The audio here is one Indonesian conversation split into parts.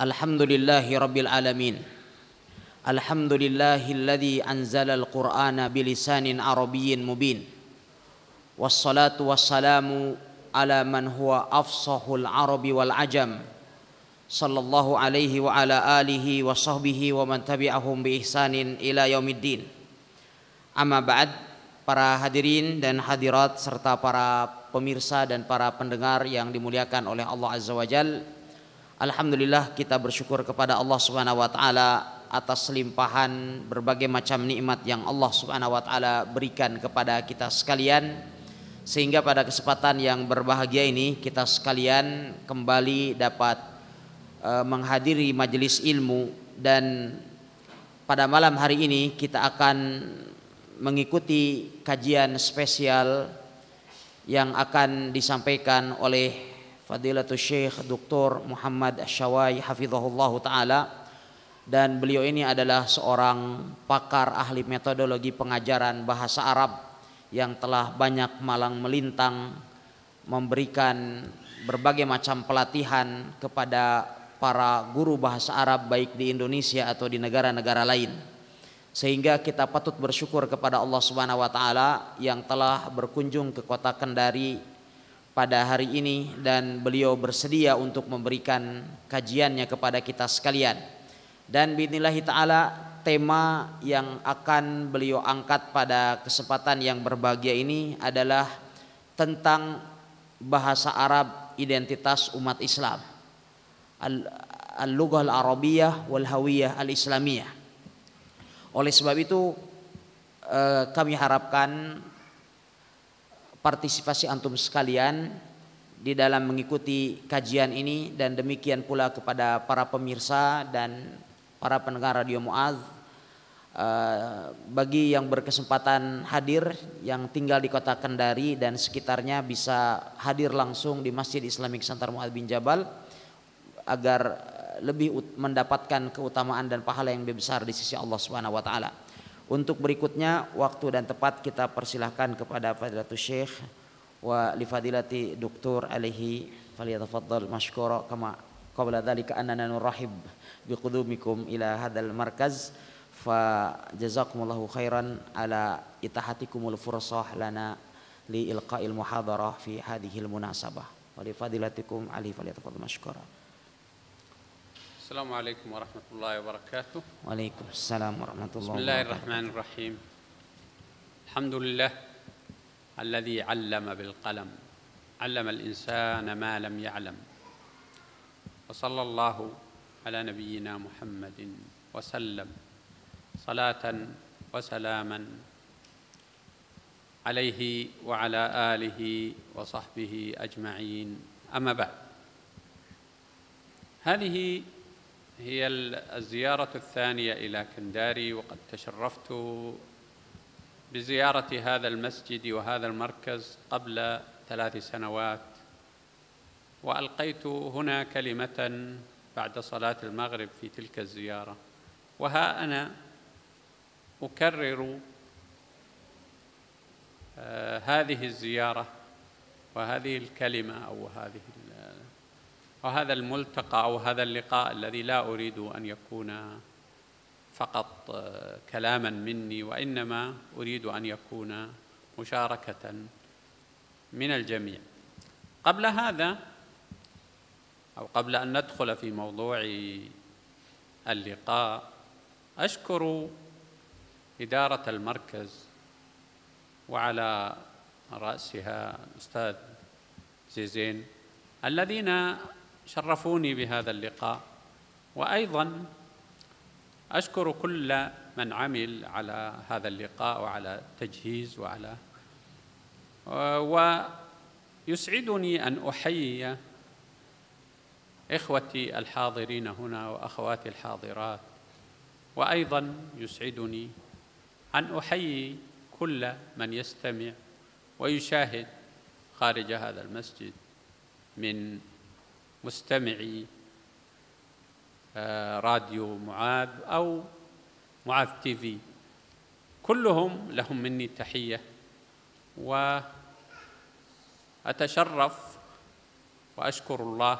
Alhamdulillahi Rabbil Alamin. Alhamdulillahilladzi anzala al-Qur'ana bilisanin arabiyyin mubin. Wassalatu wassalamu ala man huwa afsahul arabi wal ajam. Sallallahu alaihi wa ala alihi wa sahbihi wa man tabi'ahum bi ihsanin ila yaumiddin. Amma ba'd para hadirin dan hadirat serta para pemirsa dan para pendengar yang dimuliakan oleh Allah Azza wa Jalla Alhamdulillah kita bersyukur kepada Allah Subhanahu wa taala atas limpahan berbagai macam nikmat yang Allah Subhanahu wa taala berikan kepada kita sekalian. Sehingga pada kesempatan yang berbahagia ini kita sekalian kembali dapat uh, menghadiri majelis ilmu. Dan pada malam hari ini kita akan mengikuti kajian spesial yang akan disampaikan oleh Fadilatul Syekh Dr. Muhammad Syawai Hafizahullah Ta'ala dan beliau ini adalah seorang pakar ahli metodologi pengajaran bahasa Arab yang telah banyak malang melintang memberikan berbagai macam pelatihan kepada para guru bahasa Arab baik di Indonesia atau di negara-negara lain sehingga kita patut bersyukur kepada Allah Subhanahu wa taala yang telah berkunjung ke kota Kendari pada hari ini dan beliau bersedia untuk memberikan kajiannya kepada kita sekalian. Dan bismillahi taala tema yang akan beliau angkat pada kesempatan yang berbahagia ini adalah tentang bahasa Arab identitas umat Islam. Al-lughah al-arabiyyah wal hawiyah al-islamiyah oleh sebab itu eh, kami harapkan partisipasi antum sekalian di dalam mengikuti kajian ini dan demikian pula kepada para pemirsa dan para pendengar Radio Muaz eh, bagi yang berkesempatan hadir yang tinggal di kota Kendari dan sekitarnya bisa hadir langsung di Masjid Islamic Center Muaz bin Jabal agar lebih mendapatkan keutamaan dan pahala yang lebih besar di sisi Allah Subhanahu wa taala. Untuk berikutnya waktu dan tepat kita persilahkan kepada Fadilatul Syekh wa li fadilati Dr. alaihi falyatafaddal mashkura kama qabla dzalika annana nurahib biqudumikum ila hadzal markaz fa jazakumullahu khairan ala itahatikumul fursah lana li ilqa'il muhadarah fi hadhihi al munasabah wa li fadilatikum ali falyatafaddal mashkura السلام عليكم ورحمة الله وبركاته. وعليكم السلام ورحمة الله بسم الله الرحمن الرحيم. الحمد لله الذي علم بالقلم علم الإنسان ما لم يعلم وصلى الله على نبينا محمد وسلم صلاة وسلاما عليه وعلى آله وصحبه أجمعين. أما بعد هذه هي الزيارة الثانية إلى كنداري وقد تشرفت بزيارة هذا المسجد وهذا المركز قبل ثلاث سنوات وألقيت هنا كلمة بعد صلاة المغرب في تلك الزيارة. وها أنا أكرر آه هذه الزيارة وهذه الكلمة أو هذه وهذا الملتقى أو هذا اللقاء الذي لا أريد أن يكون فقط كلاما مني وإنما أريد أن يكون مشاركة من الجميع. قبل هذا أو قبل أن ندخل في موضوع اللقاء أشكر إدارة المركز وعلى رأسها الأستاذ زيزين الذين شرفوني بهذا اللقاء. وأيضا أشكر كل من عمل على هذا اللقاء وعلى التجهيز وعلى ويسعدني أن أحيي إخوتي الحاضرين هنا وأخواتي الحاضرات. وأيضا يسعدني أن أحيي كل من يستمع ويشاهد خارج هذا المسجد من مستمعي راديو معاذ أو معاذ تي في كلهم لهم مني تحية وأتشرف وأشكر الله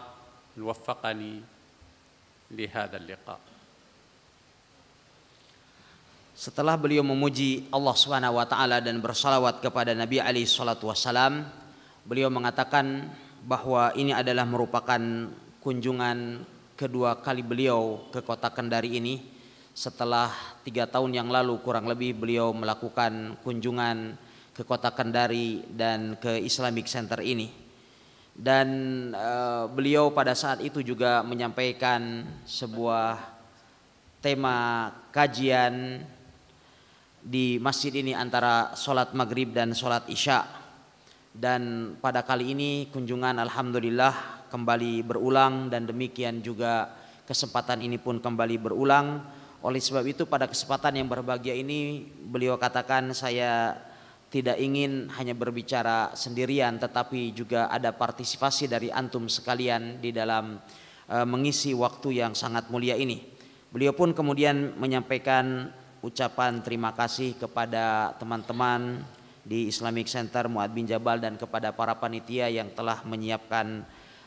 أن وفقني لهذا اللقاء Setelah beliau memuji Allah Subhanahu wa taala dan bersalawat kepada Nabi alaihi salatu wasalam, beliau mengatakan bahwa ini adalah merupakan kunjungan kedua kali beliau ke kota Kendari ini. Setelah tiga tahun yang lalu kurang lebih beliau melakukan kunjungan ke kota Kendari dan ke Islamic Center ini. Dan uh, beliau pada saat itu juga menyampaikan sebuah tema kajian di masjid ini antara sholat maghrib dan sholat isya dan pada kali ini kunjungan alhamdulillah kembali berulang dan demikian juga kesempatan ini pun kembali berulang oleh sebab itu pada kesempatan yang berbahagia ini beliau katakan saya tidak ingin hanya berbicara sendirian tetapi juga ada partisipasi dari antum sekalian di dalam uh, mengisi waktu yang sangat mulia ini. Beliau pun kemudian menyampaikan ucapan terima kasih kepada teman-teman di Islamic Center Muad bin Jabal dan kepada para panitia yang telah menyiapkan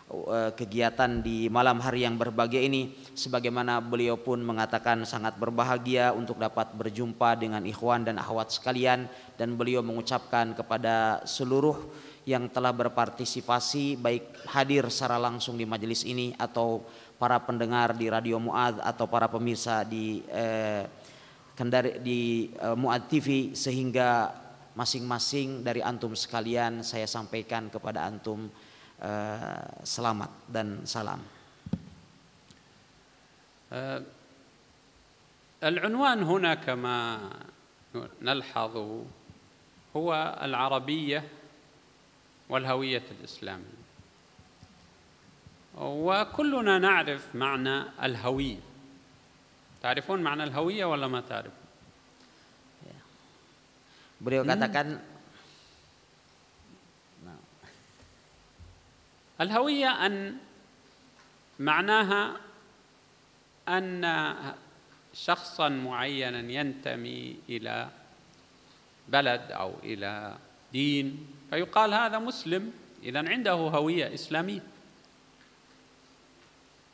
uh, kegiatan di malam hari yang berbahagia ini sebagaimana beliau pun mengatakan sangat berbahagia untuk dapat berjumpa dengan ikhwan dan akhwat sekalian dan beliau mengucapkan kepada seluruh yang telah berpartisipasi baik hadir secara langsung di majelis ini atau para pendengar di Radio Muad atau para pemirsa di eh, kendari di uh, Muad TV sehingga masing-masing dari antum sekalian saya sampaikan kepada antum uh, selamat dan salam. Uh, العنوان هنا كما نلحظ هو العربية والهوية الإسلامية وكلنا نعرف معنى الهوية تعرفون معنى الهوية ولا ما تعرف Beliau katakan الهوية أن معناها أن شخصا معينا ينتمي إلى بلد أو إلى دين فيقال هذا مسلم إذا عنده هوية إسلامية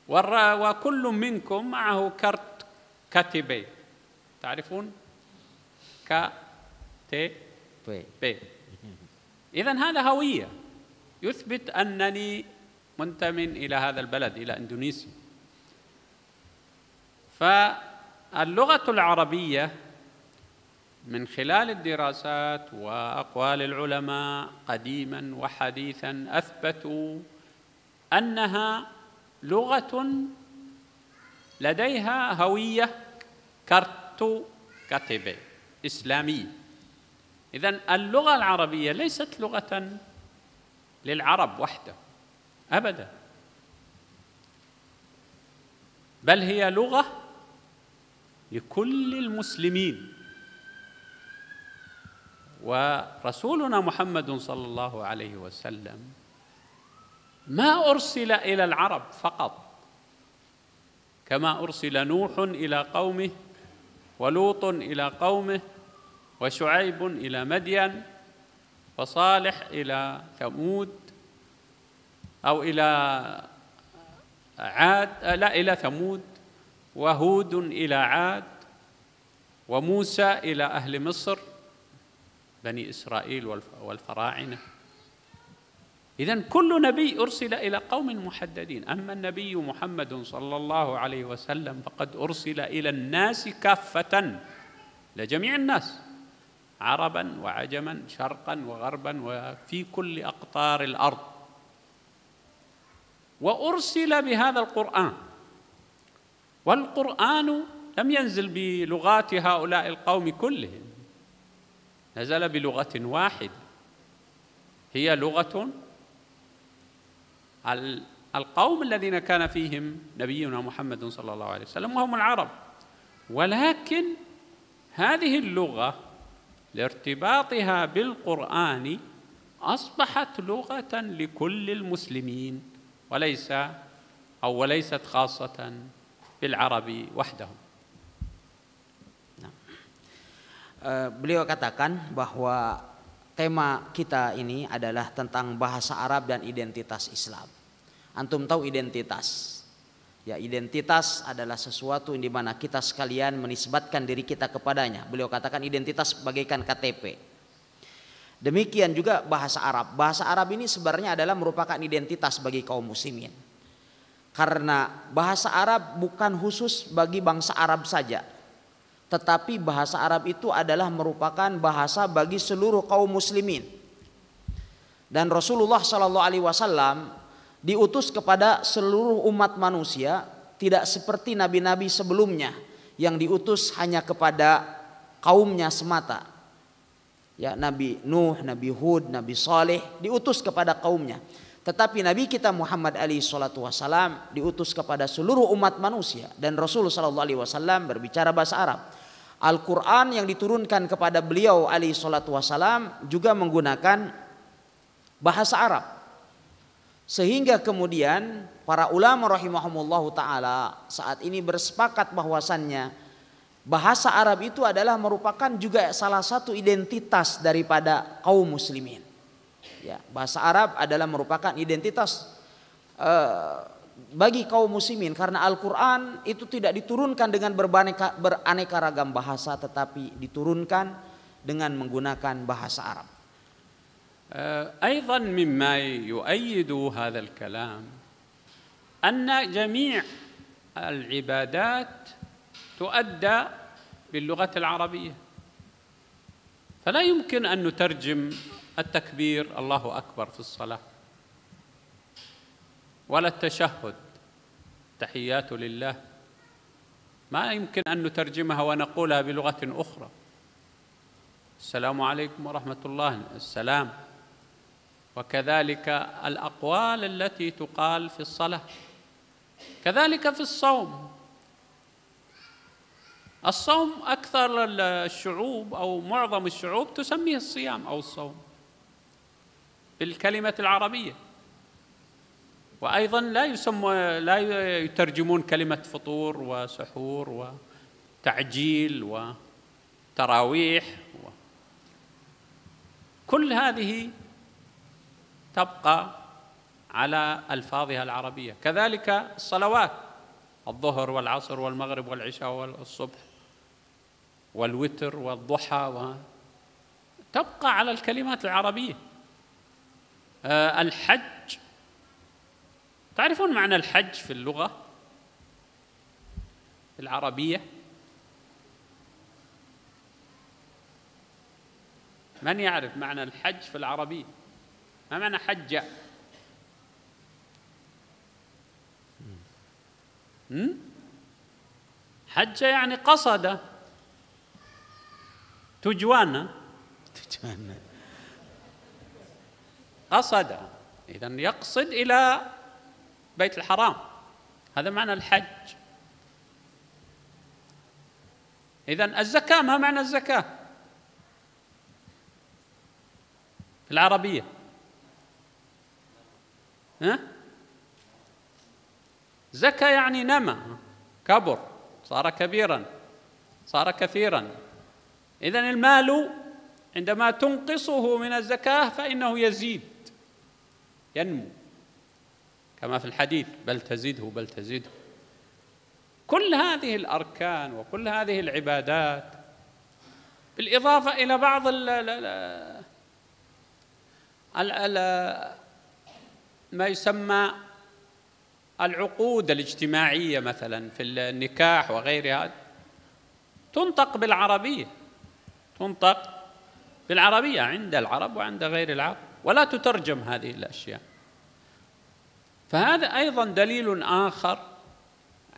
وكل منكم معه كرت كاتبي تعرفون ك ت ب إذا هذا هوية. يثبت أنني منتمي إلى هذا البلد إلى إندونيسيا. فاللغة العربية من خلال الدراسات وأقوال العلماء قديما وحديثا أثبتوا أنها لغة لديها هوية كرتو كاتبة إسلامية. إذا اللغة العربية ليست لغة للعرب وحده أبدا. بل هي لغة لكل المسلمين. ورسولنا محمد صلى الله عليه وسلم ما أرسل إلى العرب فقط كما أرسل نوح إلى قومه ولوط إلى قومه وشعيب إلى مدين وصالح إلى ثمود أو إلى عاد لا إلى ثمود وهود إلى عاد وموسى إلى أهل مصر بني إسرائيل والفراعنة. إذا كل نبي أرسل إلى قوم محددين. أما النبي محمد صلى الله عليه وسلم فقد أرسل إلى الناس كافة لجميع الناس. عربا وعجما شرقا وغربا وفي كل أقطار الأرض. وأرسل بهذا القرآن. والقرآن لم ينزل بلغات هؤلاء القوم كلهم. نزل بلغة واحدة. هي لغة القوم الذين كان فيهم نبينا محمد صلى الله عليه وسلم وهم العرب. ولكن هذه اللغة لارتباطها بالقران اصبحت لغه لكل المسلمين وليس او وليست خاصه بالعرب وحدهم beliau katakan bahwa tema kita ini adalah tentang bahasa Arab dan identitas Islam. Antum tahu identitas. Ya, identitas adalah sesuatu yang di mana kita sekalian menisbatkan diri kita kepadanya. Beliau katakan identitas bagaikan KTP. Demikian juga bahasa Arab. Bahasa Arab ini sebenarnya adalah merupakan identitas bagi kaum muslimin. Karena bahasa Arab bukan khusus bagi bangsa Arab saja. Tetapi bahasa Arab itu adalah merupakan bahasa bagi seluruh kaum muslimin. Dan Rasulullah Shallallahu alaihi wasallam diutus kepada seluruh umat manusia tidak seperti nabi-nabi sebelumnya yang diutus hanya kepada kaumnya semata. Ya, Nabi Nuh, Nabi Hud, Nabi Saleh diutus kepada kaumnya. Tetapi Nabi kita Muhammad Ali Shallallahu Wasallam diutus kepada seluruh umat manusia dan Rasul Shallallahu Alaihi Wasallam berbicara bahasa Arab. Al-Quran yang diturunkan kepada beliau Ali Shallallahu Wasallam juga menggunakan bahasa Arab. Sehingga kemudian para ulama rahimahumullah taala saat ini bersepakat bahwasannya bahasa Arab itu adalah merupakan juga salah satu identitas daripada kaum muslimin. Ya, bahasa Arab adalah merupakan identitas uh, bagi kaum muslimin karena Al-Qur'an itu tidak diturunkan dengan beraneka, beraneka ragam bahasa tetapi diturunkan dengan menggunakan bahasa Arab. أيضا مما يؤيد هذا الكلام أن جميع العبادات تؤدى باللغة العربية. فلا يمكن أن نترجم التكبير الله أكبر في الصلاة ولا التشهد. تحيات لله. ما يمكن أن نترجمها ونقولها بلغة أخرى. السلام عليكم ورحمة الله. السلام. وكذلك الأقوال التي تقال في الصلاة. كذلك في الصوم. الصوم أكثر الشعوب أو معظم الشعوب تسميه الصيام أو الصوم بالكلمة العربية. وأيضا لا يسمى لا يترجمون كلمة فطور وسحور وتعجيل وتراويح كل هذه تبقى على ألفاظها العربية. كذلك الصلوات الظهر والعصر والمغرب والعشاء والصبح والوتر والضحى و... تبقى على الكلمات العربية. أه الحج تعرفون معنى الحج في اللغة العربية؟ من يعرف معنى الحج في العربية؟ ما معنى حج حج يعني قصد. تجوانا تجوانا قصد. إذا يقصد إلى بيت الحرام. هذا معنى الحج. إذا الزكاة ما معنى الزكاة؟ في العربية. ها؟ زكى يعني نمى كبر صار كبيرا صار كثيرا. إذا المال عندما تنقصه من الزكاة فإنه يزيد ينمو. كما في الحديث بل تزيده بل تزيده. كل هذه الأركان وكل هذه العبادات بالإضافة إلى بعض ال ال ال ما يسمى العقود الاجتماعية مثلا في النكاح وغيرها تنطق بالعربية تنطق بالعربية عند العرب وعند غير العرب ولا تترجم هذه الأشياء. فهذا أيضا دليل آخر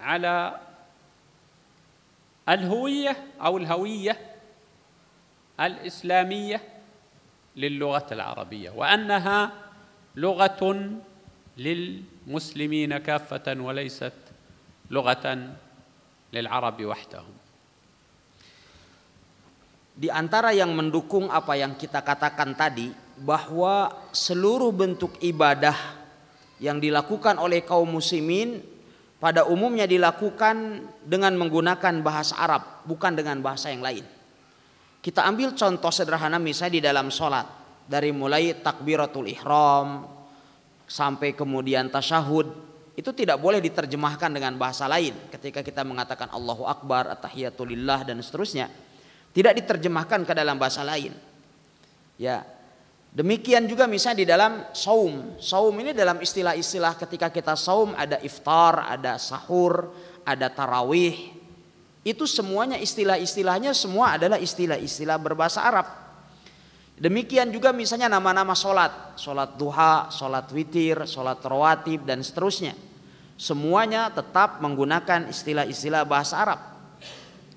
على الهوية أو الهوية الإسلامية للغة العربية وأنها لغة للمسلمين كافة وليست لغة للعرب وحدهم Di antara yang mendukung apa yang kita katakan tadi bahwa seluruh bentuk ibadah yang dilakukan oleh kaum muslimin pada umumnya dilakukan dengan menggunakan bahasa Arab bukan dengan bahasa yang lain. Kita ambil contoh sederhana misalnya di dalam sholat dari mulai takbiratul ihram sampai kemudian tasyahud itu tidak boleh diterjemahkan dengan bahasa lain ketika kita mengatakan Allahu Akbar, Attahiyatulillah dan seterusnya. Tidak diterjemahkan ke dalam bahasa lain. Ya. Demikian juga misalnya di dalam saum. Saum ini dalam istilah-istilah ketika kita saum ada iftar, ada sahur, ada tarawih. Itu semuanya istilah-istilahnya semua adalah istilah-istilah berbahasa Arab. Demikian juga misalnya nama-nama sholat, sholat duha, sholat witir, sholat rawatib dan seterusnya. Semuanya tetap menggunakan istilah-istilah bahasa Arab.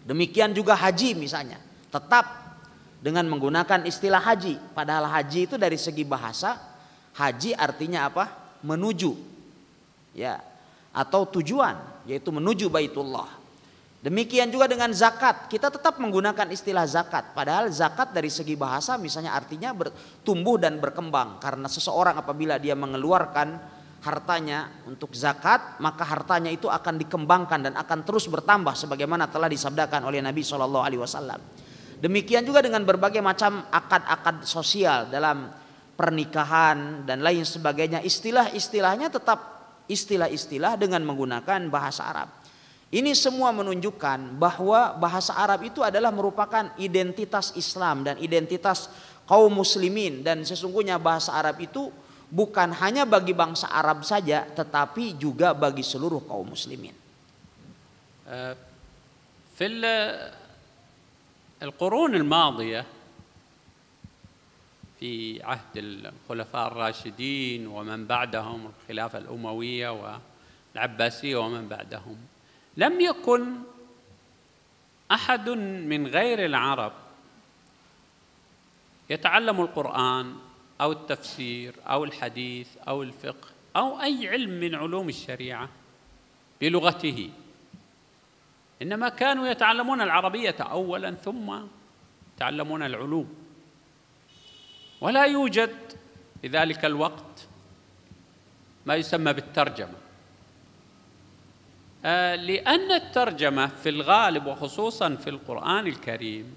Demikian juga haji misalnya, tetap dengan menggunakan istilah haji. Padahal haji itu dari segi bahasa, haji artinya apa? Menuju. Ya, atau tujuan, yaitu menuju Baitullah. Demikian juga dengan zakat, kita tetap menggunakan istilah zakat. Padahal zakat dari segi bahasa misalnya artinya bertumbuh dan berkembang. Karena seseorang apabila dia mengeluarkan hartanya untuk zakat, maka hartanya itu akan dikembangkan dan akan terus bertambah sebagaimana telah disabdakan oleh Nabi Shallallahu Alaihi Wasallam. Demikian juga dengan berbagai macam akad-akad sosial dalam pernikahan dan lain sebagainya. Istilah-istilahnya tetap istilah-istilah dengan menggunakan bahasa Arab. Ini semua menunjukkan bahwa bahasa Arab itu adalah merupakan identitas Islam dan identitas kaum muslimin dan sesungguhnya bahasa Arab itu bukan hanya bagi bangsa Arab saja tetapi juga bagi seluruh kaum muslimin. في القرون الماضية في عهد الخلفاء الراشدين ومن بعدهم الخلافة الأموية والعباسية ومن بعدهم لم يكن أحد من غير العرب يتعلم القرآن أو التفسير أو الحديث أو الفقه أو أي علم من علوم الشريعة بلغته. إنما كانوا يتعلمون العربية اولا ثم يتعلمون العلوم. ولا يوجد في ذلك الوقت ما يسمى بالترجمة. لأن الترجمة في الغالب وخصوصا في القرآن الكريم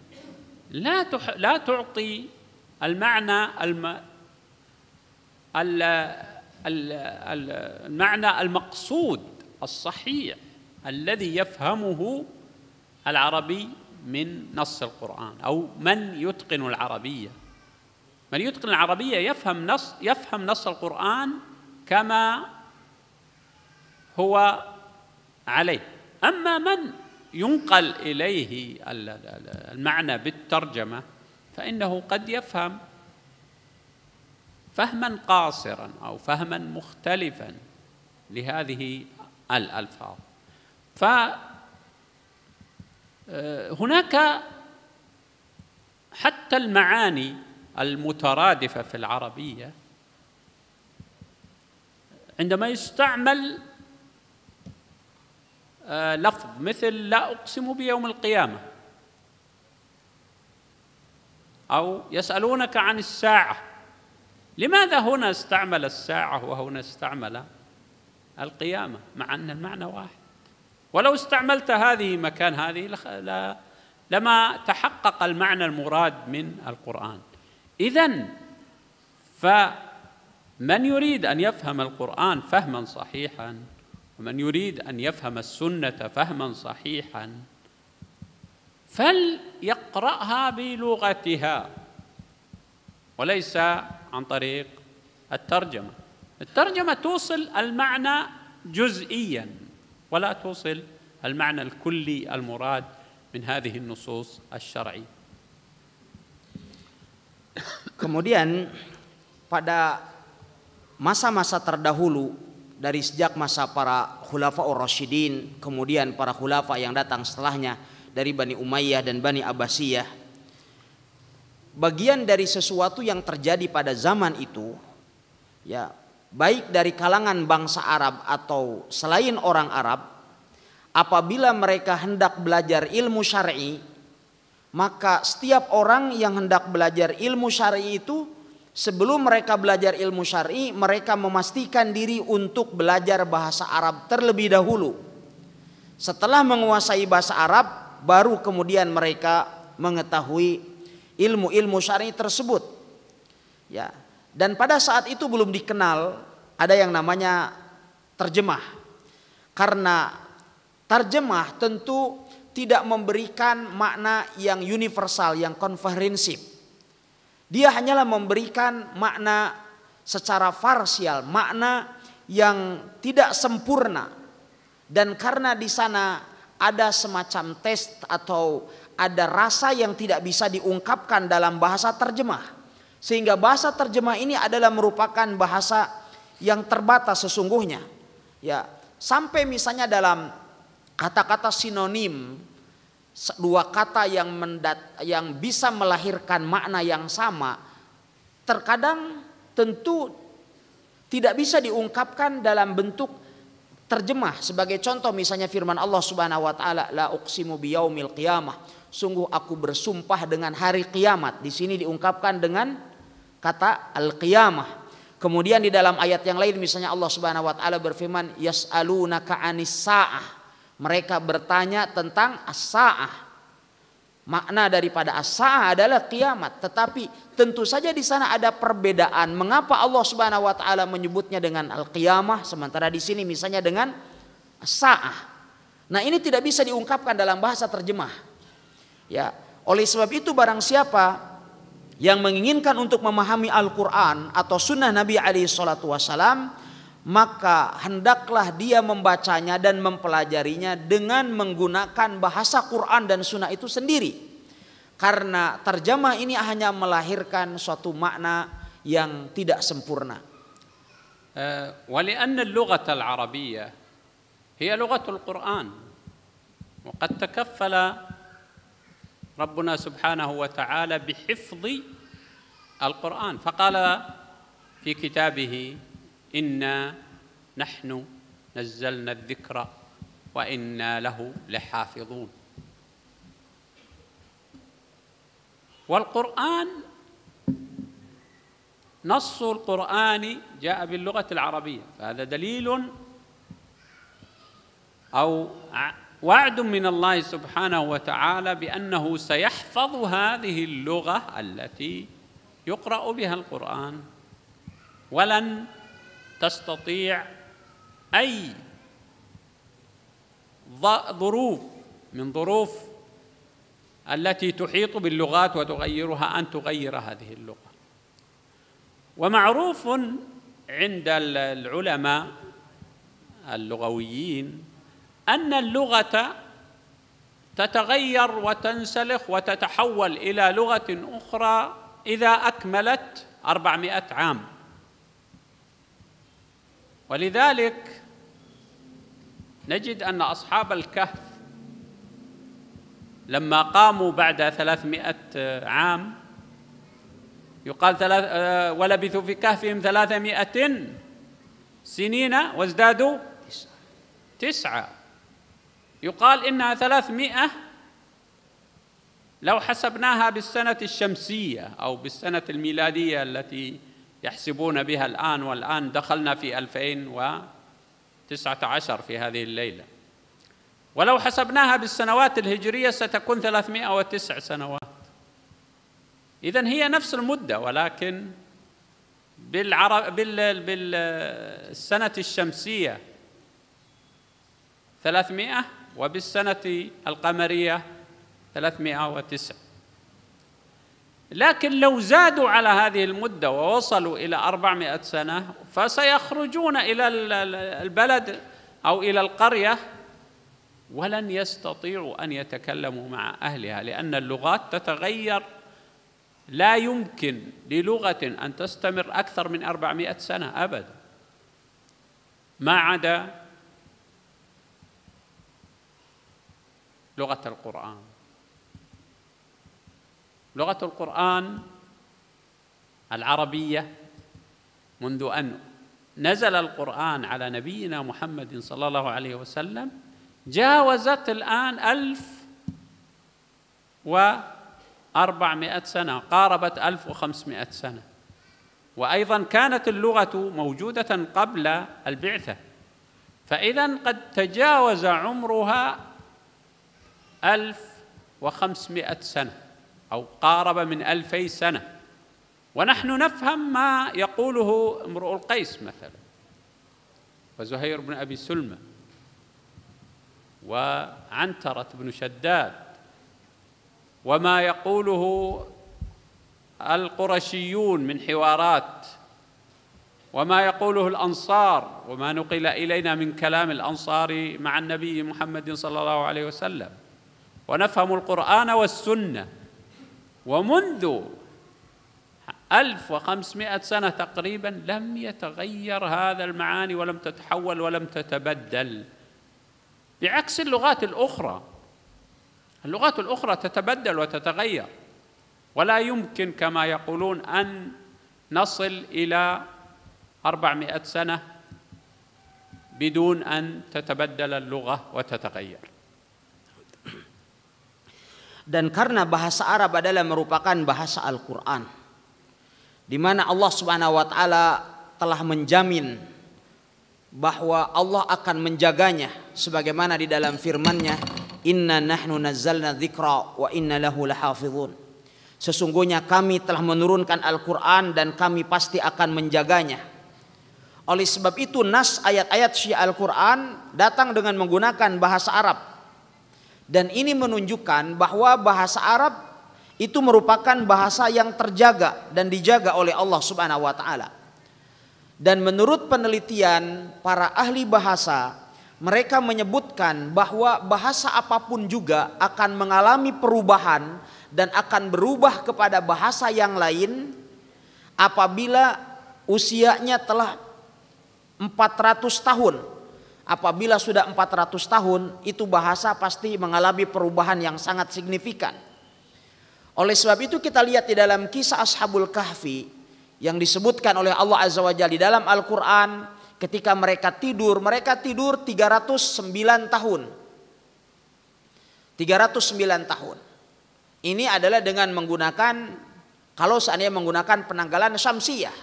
لا. لا تعطي المعنى الم... المعنى المقصود الصحيح الذي يفهمه العربي من نص القرآن أو من يتقن العربية من يتقن العربية يفهم نص يفهم نص القرآن كما هو عليه. أما من ينقل إليه المعنى بالترجمة فإنه قد يفهم فهما قاصرا أو فهما مختلفا لهذه الألفاظ. فهناك حتى المعاني المترادفة في العربية عندما يستعمل آه، لفظ مثل لا أقسم بيوم القيامة. أو يسألونك عن الساعة. لماذا هنا استعمل الساعة وهنا استعمل القيامة؟ مع أن المعنى واحد. ولو استعملت هذه مكان هذه لما تحقق المعنى المراد من القرآن. إذا فمن يريد أن يفهم القرآن فهما صحيحا ومن يريد أن يفهم السنة فهما صحيحا فليقرأها بلغتها وليس عن طريق الترجمة. الترجمة توصل المعنى جزئيا ولا توصل المعنى الكلي المراد من هذه النصوص الشرعية. Kemudian pada masa-masa terdahulu dari sejak masa para khulafaur rasyidin, kemudian para khulafa yang datang setelahnya dari Bani Umayyah dan Bani Abbasiyah. Bagian dari sesuatu yang terjadi pada zaman itu ya, baik dari kalangan bangsa Arab atau selain orang Arab, apabila mereka hendak belajar ilmu syar'i, maka setiap orang yang hendak belajar ilmu syar'i itu sebelum mereka belajar ilmu syar'i, mereka memastikan diri untuk belajar bahasa Arab terlebih dahulu. Setelah menguasai bahasa Arab, baru kemudian mereka mengetahui ilmu-ilmu syar'i tersebut. Ya. Dan pada saat itu belum dikenal ada yang namanya terjemah. Karena terjemah tentu tidak memberikan makna yang universal, yang konferensif. Dia hanyalah memberikan makna secara parsial, makna yang tidak sempurna. Dan karena di sana ada semacam tes atau ada rasa yang tidak bisa diungkapkan dalam bahasa terjemah. Sehingga bahasa terjemah ini adalah merupakan bahasa yang terbatas sesungguhnya. Ya, sampai misalnya dalam kata-kata sinonim dua kata yang mendat, yang bisa melahirkan makna yang sama terkadang tentu tidak bisa diungkapkan dalam bentuk terjemah. Sebagai contoh misalnya firman Allah Subhanahu wa taala la uqsimu biyaumil qiyamah. Sungguh aku bersumpah dengan hari kiamat. Di sini diungkapkan dengan kata al qiyamah kemudian di dalam ayat yang lain misalnya Allah Subhanahu wa taala berfirman yas'alunaka anis saah mereka bertanya tentang as-saah. Makna daripada as-saah adalah kiamat, tetapi tentu saja di sana ada perbedaan. Mengapa Allah Subhanahu wa taala menyebutnya dengan al-qiyamah sementara di sini misalnya dengan as-saah. Nah, ini tidak bisa diungkapkan dalam bahasa terjemah. Ya, oleh sebab itu barang siapa yang menginginkan untuk memahami Al-Qur'an atau sunnah Nabi alaihi salatu wasalam, maka hendaklah dia membacanya dan mempelajarinya dengan menggunakan bahasa Quran dan Sunnah itu sendiri. Karena terjemah ini hanya melahirkan suatu makna yang tidak sempurna. ولأن اللغة العربية هي لغة القرآن وقد تكفل ربنا سبحانه وتعالى بحفظ القرآن فقال في كتابه إنا نحن نزلنا الذكر وإنا له لحافظون. والقرآن نص القرآن جاء باللغة العربية فهذا دليل أو وعد من الله سبحانه وتعالى بأنه سيحفظ هذه اللغة التي يقرأ بها القرآن. ولن تستطيع أي ظروف من ظروف التي تحيط باللغات وتغيرها أن تغير هذه اللغة. ومعروف عند العلماء اللغويين أن اللغة تتغير وتنسلخ وتتحول إلى لغة أخرى إذا أكملت أربعمائة عام. ولذلك نجد أن أصحاب الكهف لما قاموا بعد ثلاثمائة عام يقال ثلاث ولبثوا في كهفهم ثلاثمائة سنين وازدادوا تسعة. يقال إنها ثلاثمائة لو حسبناها بالسنة الشمسية أو بالسنة الميلادية التي يحسبون بها الآن والآن. دخلنا في 2019 في هذه الليلة. ولو حسبناها بالسنوات الهجرية ستكون 309 سنوات. إذا هي نفس المدة ولكن بالعرب بال بالسنة الشمسية 300 وبالسنة القمرية 309 لكن لو زادوا على هذه المدة ووصلوا إلى أربعمائة سنة فسيخرجون إلى البلد أو إلى القرية ولن يستطيعوا أن يتكلموا مع أهلها لأن اللغات تتغير. لا يمكن للغة أن تستمر أكثر من أربعمائة سنة أبدا. ما عدا لغة القرآن. لغة القرآن العربية منذ أن نزل القرآن على نبينا محمد صلى الله عليه وسلم جاوزت الآن ألف وأربعمائة سنة قاربت ألف وخمسمائة سنة. وأيضا كانت اللغة موجودة قبل البعثة. فإذا قد تجاوز عمرها ألف وخمسمائة سنة. أو قارب من ألفي سنة. ونحن نفهم ما يقوله امرؤ القيس مثلا وزهير بن أبي سلمة وعنترة بن شداد وما يقوله القرشيون من حوارات وما يقوله الأنصار وما نقل إلينا من كلام الأنصار مع النبي محمد صلى الله عليه وسلم. ونفهم القرآن والسنة. ومنذ 1500 سنة تقريبا لم يتغير هذا المعاني ولم تتحول ولم تتبدل. بعكس اللغات الأخرى اللغات الأخرى تتبدل وتتغير. ولا يمكن كما يقولون أن نصل إلى أربعمائة سنة بدون أن تتبدل اللغة وتتغير. Dan karena bahasa Arab adalah merupakan bahasa Al-Qur'an. Di mana Allah Subhanahu wa taala telah menjamin bahwa Allah akan menjaganya sebagaimana di dalam firman-Nya inna nahnu nazzalna dzikra wa inna lahu lahafizun. Sesungguhnya kami telah menurunkan Al-Qur'an dan kami pasti akan menjaganya. Oleh sebab itu nas ayat-ayat syiah Al-Qur'an datang dengan menggunakan bahasa Arab dan ini menunjukkan bahwa bahasa Arab itu merupakan bahasa yang terjaga dan dijaga oleh Allah Subhanahu wa taala. Dan menurut penelitian para ahli bahasa, mereka menyebutkan bahwa bahasa apa pun juga akan mengalami perubahan dan akan berubah kepada bahasa yang lain apabila usianya telah 400 tahun. Apabila sudah 400 tahun, itu bahasa pasti mengalami perubahan yang sangat signifikan. Oleh sebab itu kita lihat di dalam kisah Ashabul Kahfi yang disebutkan oleh Allah Azza wa Jalla di dalam Al-Qur'an ketika mereka tidur, mereka tidur 309 tahun. 309 tahun. Ini adalah dengan menggunakan kalau seandainya menggunakan penanggalan syamsiyah.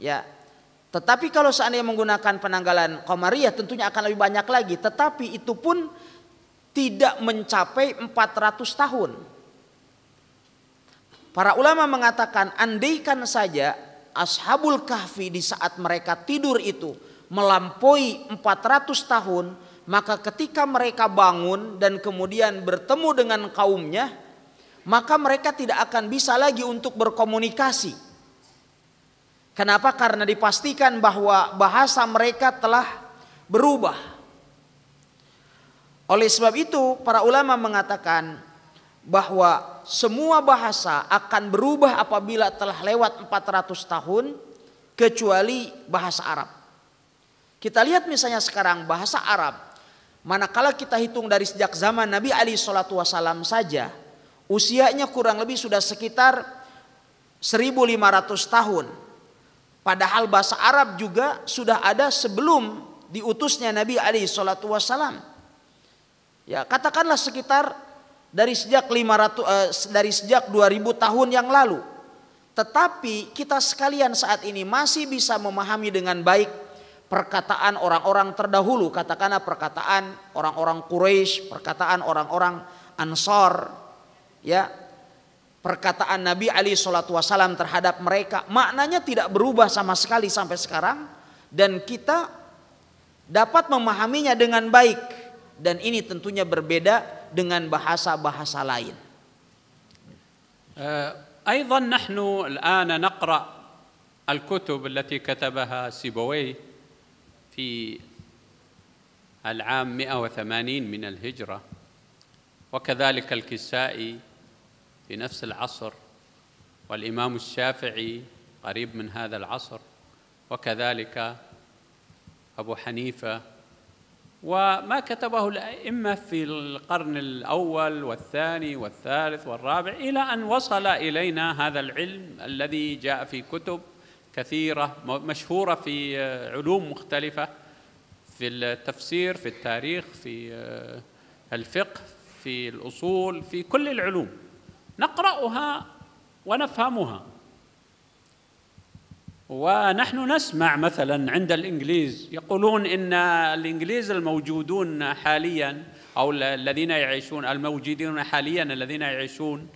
Ya. Tetapi kalau seandainya menggunakan penanggalan qamariyah tentunya akan lebih banyak lagi, tetapi itu pun tidak mencapai 400 tahun. Para ulama mengatakan andaikan saja Ashabul Kahfi di saat mereka tidur itu melampaui 400 tahun, maka ketika mereka bangun dan kemudian bertemu dengan kaumnya, maka mereka tidak akan bisa lagi untuk berkomunikasi. Kenapa? Karena dipastikan bahwa bahasa mereka telah berubah. Oleh sebab itu, para ulama mengatakan bahwa semua bahasa akan berubah apabila telah lewat 400 tahun kecuali bahasa Arab. Kita lihat misalnya sekarang bahasa Arab. Manakala kita hitung dari sejak zaman Nabi Ali Shallallahu Wasallam saja, usianya kurang lebih sudah sekitar 1500 tahun. Padahal bahasa Arab juga sudah ada sebelum diutusnya Nabi Ali Shallallahu Wasallam. Ya katakanlah sekitar dari sejak 500 uh, dari sejak 2000 tahun yang lalu. Tetapi kita sekalian saat ini masih bisa memahami dengan baik perkataan orang-orang terdahulu, katakanlah perkataan orang-orang Quraisy, perkataan orang-orang Ansar, ya Perkataan Nabi Ali Shallallahu Wasallam terhadap mereka maknanya tidak berubah sama sekali sampai sekarang dan kita dapat memahaminya dengan baik dan ini tentunya berbeda dengan bahasa-bahasa lain. أيضا نحن الآن نقرأ الكتب التي كتبها سيبويه في العام 180 من الهجرة وكذلك الكسائي في نفس العصر والإمام الشافعي قريب من هذا العصر وكذلك أبو حنيفة وما كتبه الأئمة في القرن الأول والثاني والثالث والرابع إلى أن وصل إلينا هذا العلم الذي جاء في كتب كثيرة مشهورة في علوم مختلفة في التفسير في التاريخ في الفقه في الأصول في كل العلوم. نقرأها ونفهمها. ونحن نسمع مثلا عند الإنجليز يقولون إن الإنجليز الموجودون حاليا أو الذين يعيشون الموجودين حاليا الذين يعيشون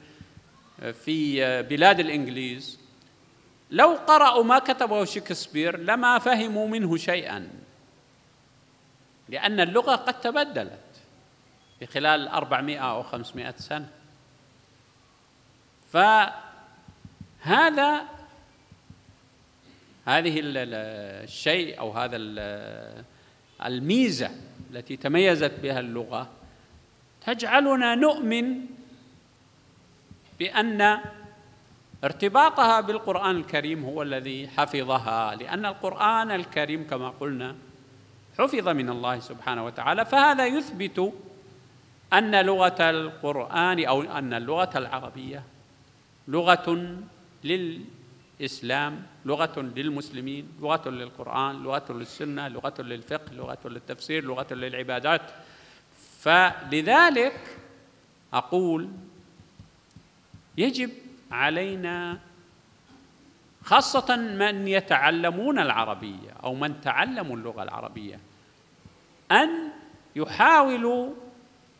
في بلاد الإنجليز لو قرأوا ما كتبه شكسبير لما فهموا منه شيئا لأن اللغة قد تبدلت في خلال 400 أو 500 سنة. فهذا هذه الشيء أو هذا الميزة التي تميزت بها اللغة. تجعلنا نؤمن بأن ارتباطها بالقرآن الكريم هو الذي حفظها لأن القرآن الكريم كما قلنا حفظ من الله سبحانه وتعالى. فهذا يثبت أن لغة القرآن أو أن اللغة العربية لغة للإسلام لغة للمسلمين لغة للقرآن لغة للسنة لغة للفقه لغة للتفسير لغة للعبادات. فلذلك أقول يجب علينا خاصة من يتعلمون العربية أو من تعلموا اللغة العربية أن يحاولوا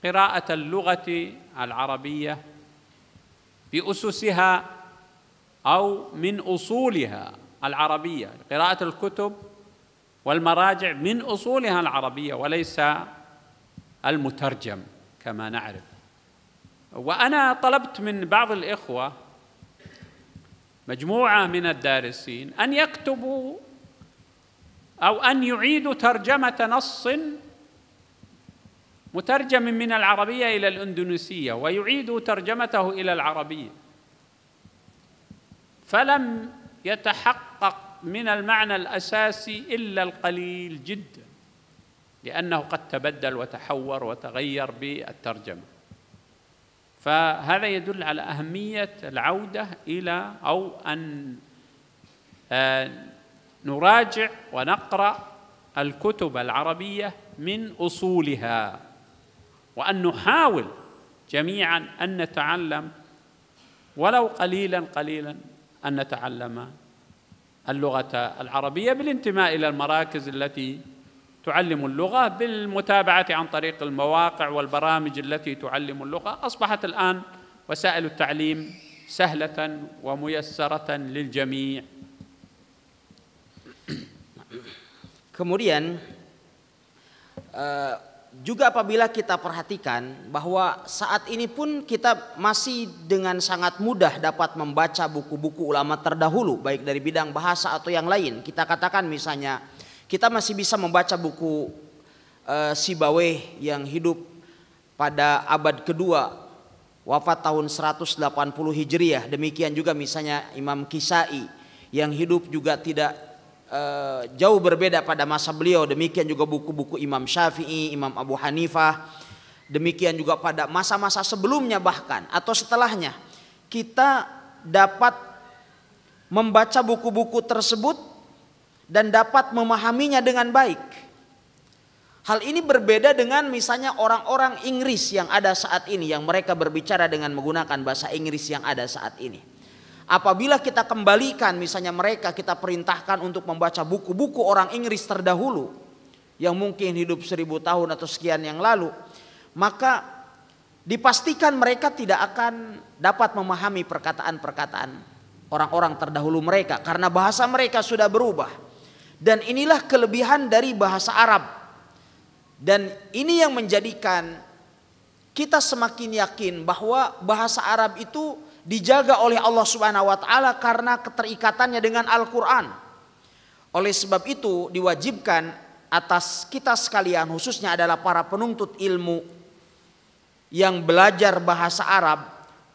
قراءة اللغة العربية بأسسها أو من أصولها العربية قراءة الكتب والمراجع من أصولها العربية وليس المترجم كما نعرف. وأنا طلبت من بعض الإخوة مجموعة من الدارسين أن يكتبوا أو أن يعيدوا ترجمة نص مترجم من العربية إلى الإندونيسية ويعيدوا ترجمته إلى العربية. فلم يتحقق من المعنى الأساسي إلا القليل جدا لأنه قد تبدل وتحور وتغير بالترجمة. فهذا يدل على أهمية العودة إلى أو أن آه، نراجع ونقرأ الكتب العربية من أصولها. وأن نحاول جميعا أن نتعلم ولو قليلا قليلا أن نتعلم اللغة العربية بالانتماء إلى المراكز التي تعلم اللغة بالمتابعة عن طريق المواقع والبرامج التي تعلم اللغة. أصبحت الآن وسائل التعليم سهلة وميسرة للجميع. Kemudian uh, juga apabila kita perhatikan bahwa saat ini pun kita masih dengan sangat mudah dapat membaca buku-buku ulama terdahulu baik dari bidang bahasa atau yang lain. Kita katakan misalnya kita masih bisa membaca buku uh, Sibaweh yang hidup pada abad kedua wafat tahun 180 Hijriah. Demikian juga misalnya Imam Kisai yang hidup juga tidak uh, jauh berbeda pada masa beliau. Demikian juga buku-buku Imam Syafi'i, Imam Abu Hanifah. Demikian juga pada masa-masa sebelumnya bahkan atau setelahnya kita dapat membaca buku-buku tersebut dan dapat memahaminya dengan baik. Hal ini berbeda dengan misalnya orang-orang Inggris yang ada saat ini yang mereka berbicara dengan menggunakan bahasa Inggris yang ada saat ini. Apabila kita kembalikan misalnya mereka kita perintahkan untuk membaca buku-buku orang Inggris terdahulu yang mungkin hidup seribu tahun atau sekian yang lalu, maka dipastikan mereka tidak akan dapat memahami perkataan-perkataan orang-orang terdahulu mereka karena bahasa mereka sudah berubah. Dan inilah kelebihan dari bahasa Arab. Dan ini yang menjadikan kita semakin yakin bahwa bahasa Arab itu dijaga oleh Allah Subhanahu wa taala karena keterikatannya dengan Al-Qur'an. Oleh sebab itu diwajibkan atas kita sekalian khususnya adalah para penuntut ilmu yang belajar bahasa Arab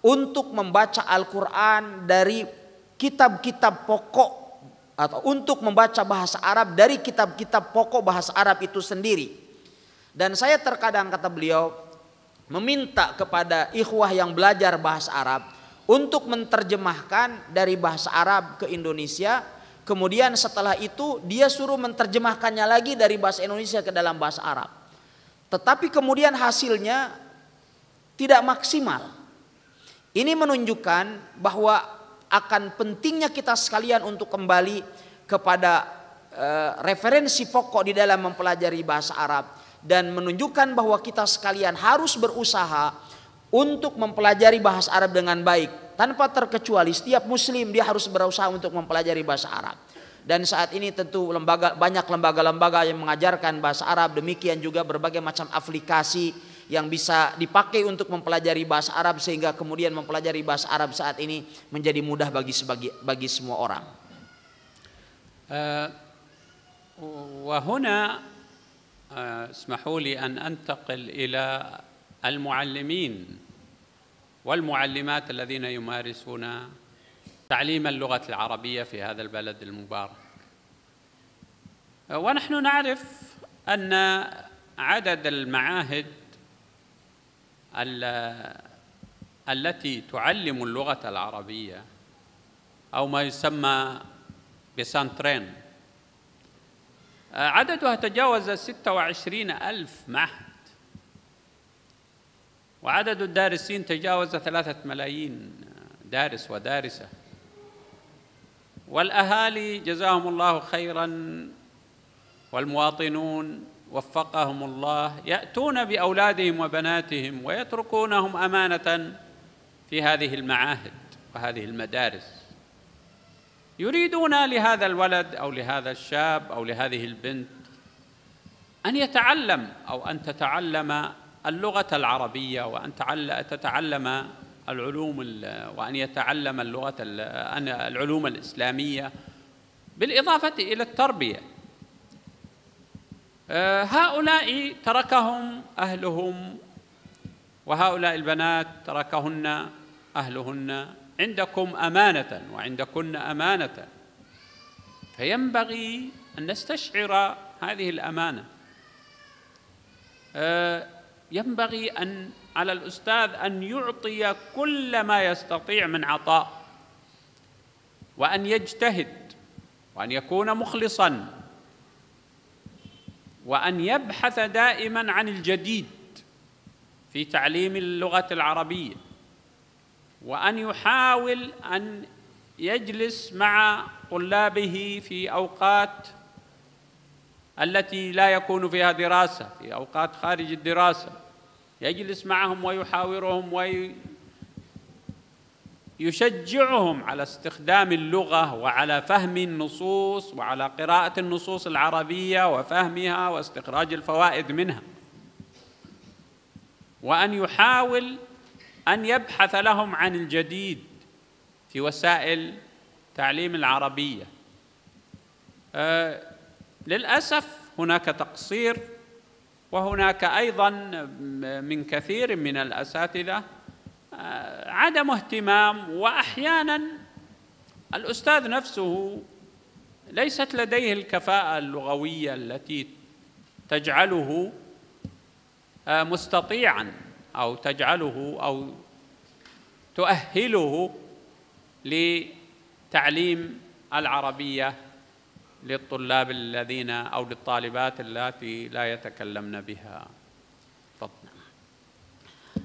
untuk membaca Al-Qur'an dari kitab-kitab pokok atau untuk membaca bahasa Arab dari kitab-kitab pokok bahasa Arab itu sendiri. Dan saya terkadang kata beliau meminta kepada ikhwah yang belajar bahasa Arab untuk menerjemahkan dari bahasa Arab ke Indonesia. Kemudian setelah itu dia suruh menerjemahkannya lagi dari bahasa Indonesia ke dalam bahasa Arab. Tetapi kemudian hasilnya tidak maksimal. Ini menunjukkan bahwa akan pentingnya kita sekalian untuk kembali kepada uh, referensi pokok di dalam mempelajari bahasa Arab dan menunjukkan bahwa kita sekalian harus berusaha untuk mempelajari bahasa Arab dengan baik tanpa terkecuali setiap muslim dia harus berusaha untuk mempelajari bahasa Arab dan saat ini tentu lembaga banyak lembaga-lembaga yang mengajarkan bahasa Arab demikian juga berbagai macam aplikasi yang bisa dipakai untuk mempelajari bahasa Arab sehingga kemudian mempelajari bahasa Arab saat ini menjadi mudah bagi sebagi, bagi semua orang. Uh, وهنا اسمحوا لي ان انتقل الى المعلمين والمعلمات الذين يمارسون تعليم اللغة العربية في هذا البلد المبارك. ونحن نعرف أن عدد المعاهد التي تعلم اللغة العربية أو ما يسمى بسانترين عددها تجاوز 26 ألف معهد. وعدد الدارسين تجاوز ثلاثة ملايين دارس ودارسة. والأهالي جزاهم الله خيرا والمواطنون وفقهم الله يأتون بأولادهم وبناتهم ويتركونهم أمانة في هذه المعاهد وهذه المدارس. يريدون لهذا الولد أو لهذا الشاب أو لهذه البنت أن يتعلم أو أن تتعلم اللغة العربية وأن تتعلم العلوم وأن يتعلم اللغة العلوم الإسلامية بالإضافة إلى التربية. آه، هؤلاء تركهم أهلهم وهؤلاء البنات تركهن أهلهن عندكم أمانة وعندكن أمانة. فينبغي أن نستشعر هذه الأمانة. آه، ينبغي أن على الأستاذ أن يعطي كل ما يستطيع من عطاء وأن يجتهد وأن يكون مخلصا وأن يبحث دائما عن الجديد في تعليم اللغة العربية وأن يحاول أن يجلس مع طلابه في أوقات التي لا يكون فيها دراسة في أوقات خارج الدراسة. يجلس معهم ويحاورهم ويشجعهم على استخدام اللغة وعلى فهم النصوص وعلى قراءة النصوص العربية وفهمها واستخراج الفوائد منها. وأن يحاول أن يبحث لهم عن الجديد في وسائل تعليم العربية. أه للأسف هناك تقصير وهناك أيضا من كثير من الأساتذة آه، عدم اهتمام واحيانا الأستاذ نفسه ليست لديه الكفاءة اللغوية التي تجعله آه، مستطيعا أو تجعله أو تؤهله لتعليم العربية للطلاب الذين أو للطالبات التي لا يتكلمن بها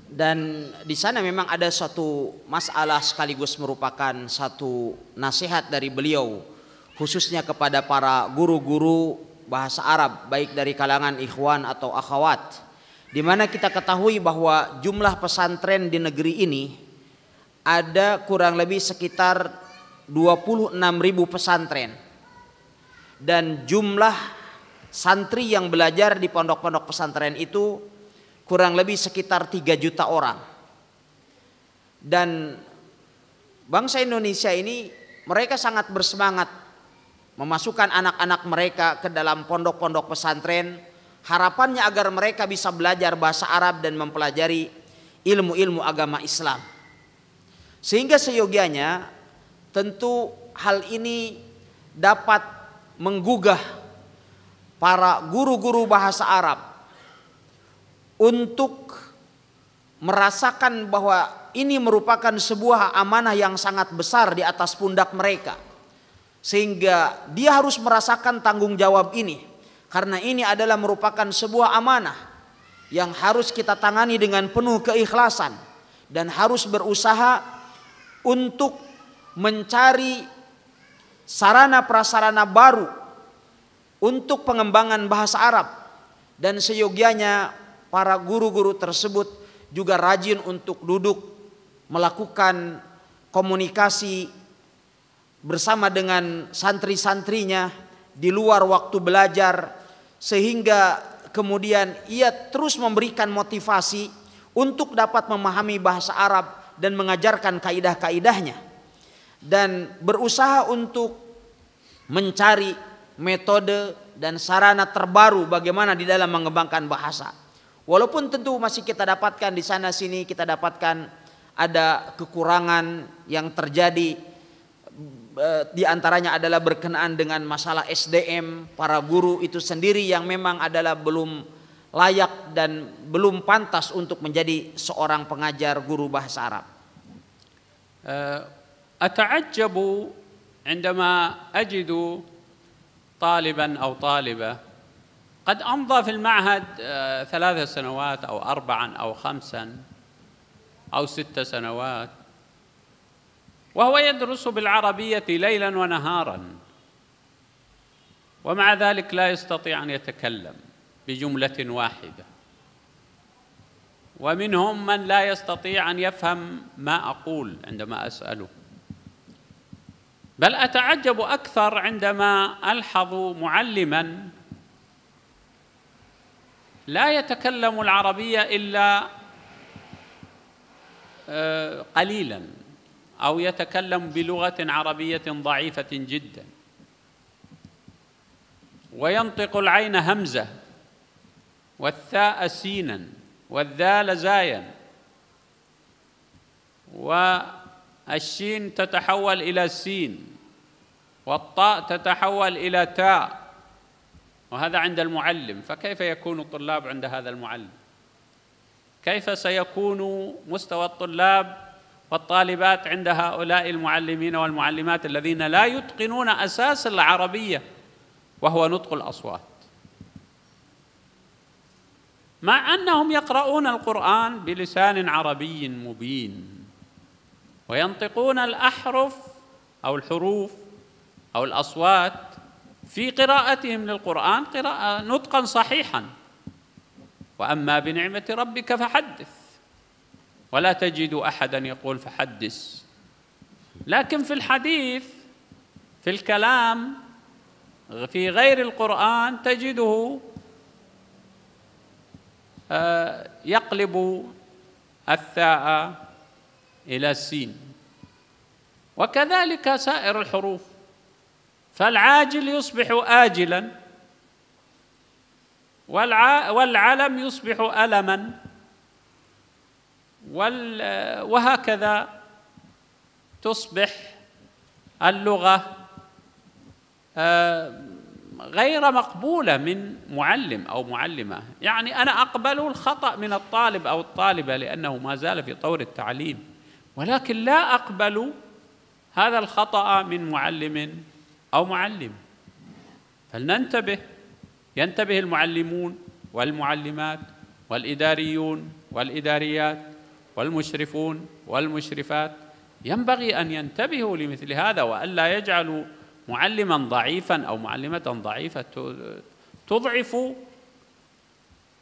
dan di sana memang ada satu masalah sekaligus merupakan satu nasihat dari beliau khususnya kepada para guru-guru bahasa Arab baik dari kalangan ikhwan atau akhwat di mana kita ketahui bahwa jumlah pesantren di negeri ini ada kurang lebih sekitar 26 ribu pesantren dan jumlah santri yang belajar di pondok-pondok pesantren itu kurang lebih sekitar 3 juta orang. Dan bangsa Indonesia ini mereka sangat bersemangat memasukkan anak-anak mereka ke dalam pondok-pondok pesantren harapannya agar mereka bisa belajar bahasa Arab dan mempelajari ilmu-ilmu agama Islam. Sehingga seyogianya tentu hal ini dapat menggugah para guru-guru bahasa Arab untuk merasakan bahwa ini merupakan sebuah amanah yang sangat besar di atas pundak mereka. Sehingga dia harus merasakan tanggung jawab ini. Karena ini adalah merupakan sebuah amanah yang harus kita tangani dengan penuh keikhlasan. Dan harus berusaha untuk mencari sarana prasarana baru untuk pengembangan bahasa Arab. Dan seyogianya para guru-guru tersebut juga rajin untuk duduk melakukan komunikasi bersama dengan santri-santrinya di luar waktu belajar sehingga kemudian ia terus memberikan motivasi untuk dapat memahami bahasa Arab dan mengajarkan kaidah-kaidahnya dan berusaha untuk mencari metode dan sarana terbaru bagaimana di dalam mengembangkan bahasa. Walaupun tentu masih kita dapatkan di sana sini kita dapatkan ada kekurangan yang terjadi eh, di antaranya adalah berkenaan dengan masalah SDM para guru itu sendiri yang memang adalah belum layak dan belum pantas untuk menjadi seorang pengajar guru bahasa Arab. أتعجب عندما أجد طالبا أو طالبة قد أمضى في المعهد آه، ثلاث سنوات أو أربعا أو خمسا أو ست سنوات وهو يدرس بالعربية ليلا ونهارا ومع ذلك لا يستطيع أن يتكلم بجملة واحدة. ومنهم من لا يستطيع أن يفهم ما أقول عندما أسأله. بل أتعجب أكثر عندما ألحظ معلما لا يتكلم العربية إلا آه، قليلا أو يتكلم بلغة عربية ضعيفة جدا. وينطق العين همزة والثاء سينا والذال زايا. و والشين تتحول إلى سين والطاء تتحول إلى تاء وهذا عند المعلم فكيف يكون الطلاب عند هذا المعلم؟ كيف سيكون مستوى الطلاب والطالبات عند هؤلاء المعلمين والمعلمات الذين لا يتقنون أساس العربية وهو نطق الأصوات؟ مع أنهم يقرؤون القرآن بلسان عربي مبين. وينطقون الأحرف أو الحروف أو الأصوات في قراءتهم للقرآن قراءة نطقا صحيحا. وأما بنعمة ربك فحدث. ولا تجد احدا يقول فحدث. لكن في الحديث في الكلام في غير القرآن تجده آه، يقلب الثاء إلى السين. وكذلك سائر الحروف. فالعاجل يصبح آجلا والعلم يصبح ألما وهكذا تصبح اللغة آه، غير مقبولة من معلم أو معلمة. يعني أنا أقبل الخطأ من الطالب أو الطالبة لأنه ما زال في طور التعليم ولكن لا أقبل هذا الخطأ من معلم أو معلم. فلننتبه ينتبه المعلمون والمعلمات والإداريون والإداريات والمشرفون والمشرفات. ينبغي أن ينتبهوا لمثل هذا وألا يجعلوا معلما ضعيفا أو معلمة ضعيفة تضعف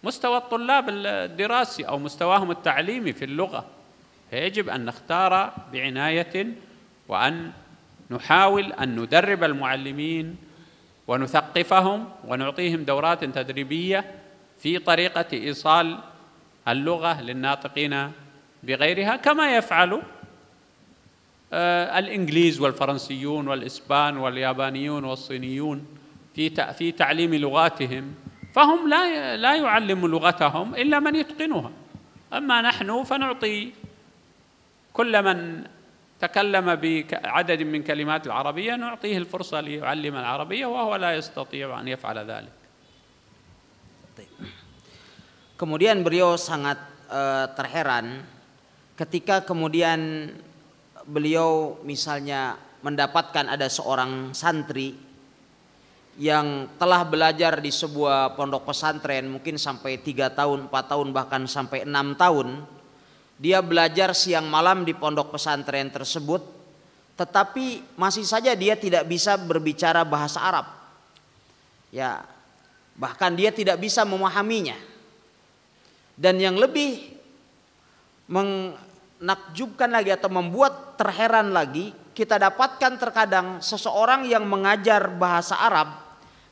مستوى الطلاب الدراسي أو مستواهم التعليمي في اللغة. فيجب أن نختار بعناية وأن نحاول أن ندرب المعلمين ونثقفهم ونعطيهم دورات تدريبية في طريقة إيصال اللغة للناطقين بغيرها كما يفعل آه، الإنجليز والفرنسيون والإسبان واليابانيون والصينيون في في تعليم لغاتهم. فهم لا لا يعلم لغتهم إلا من يتقنها. أما نحن فنعطي كل من تكلم بعدد من كلمات العربية نعطيه الفرصة ليعلم العربية وهو لا يستطيع أن يفعل ذلك Kemudian beliau sangat uh, terheran ketika kemudian beliau misalnya mendapatkan ada seorang santri yang telah belajar di sebuah pondok pesantren mungkin sampai tiga tahun, empat tahun bahkan sampai enam tahun dia belajar siang malam di pondok pesantren tersebut, tetapi masih saja dia tidak bisa berbicara bahasa Arab. Ya, bahkan dia tidak bisa memahaminya. Dan yang lebih menakjubkan lagi atau membuat terheran lagi kita dapatkan terkadang seseorang yang mengajar bahasa Arab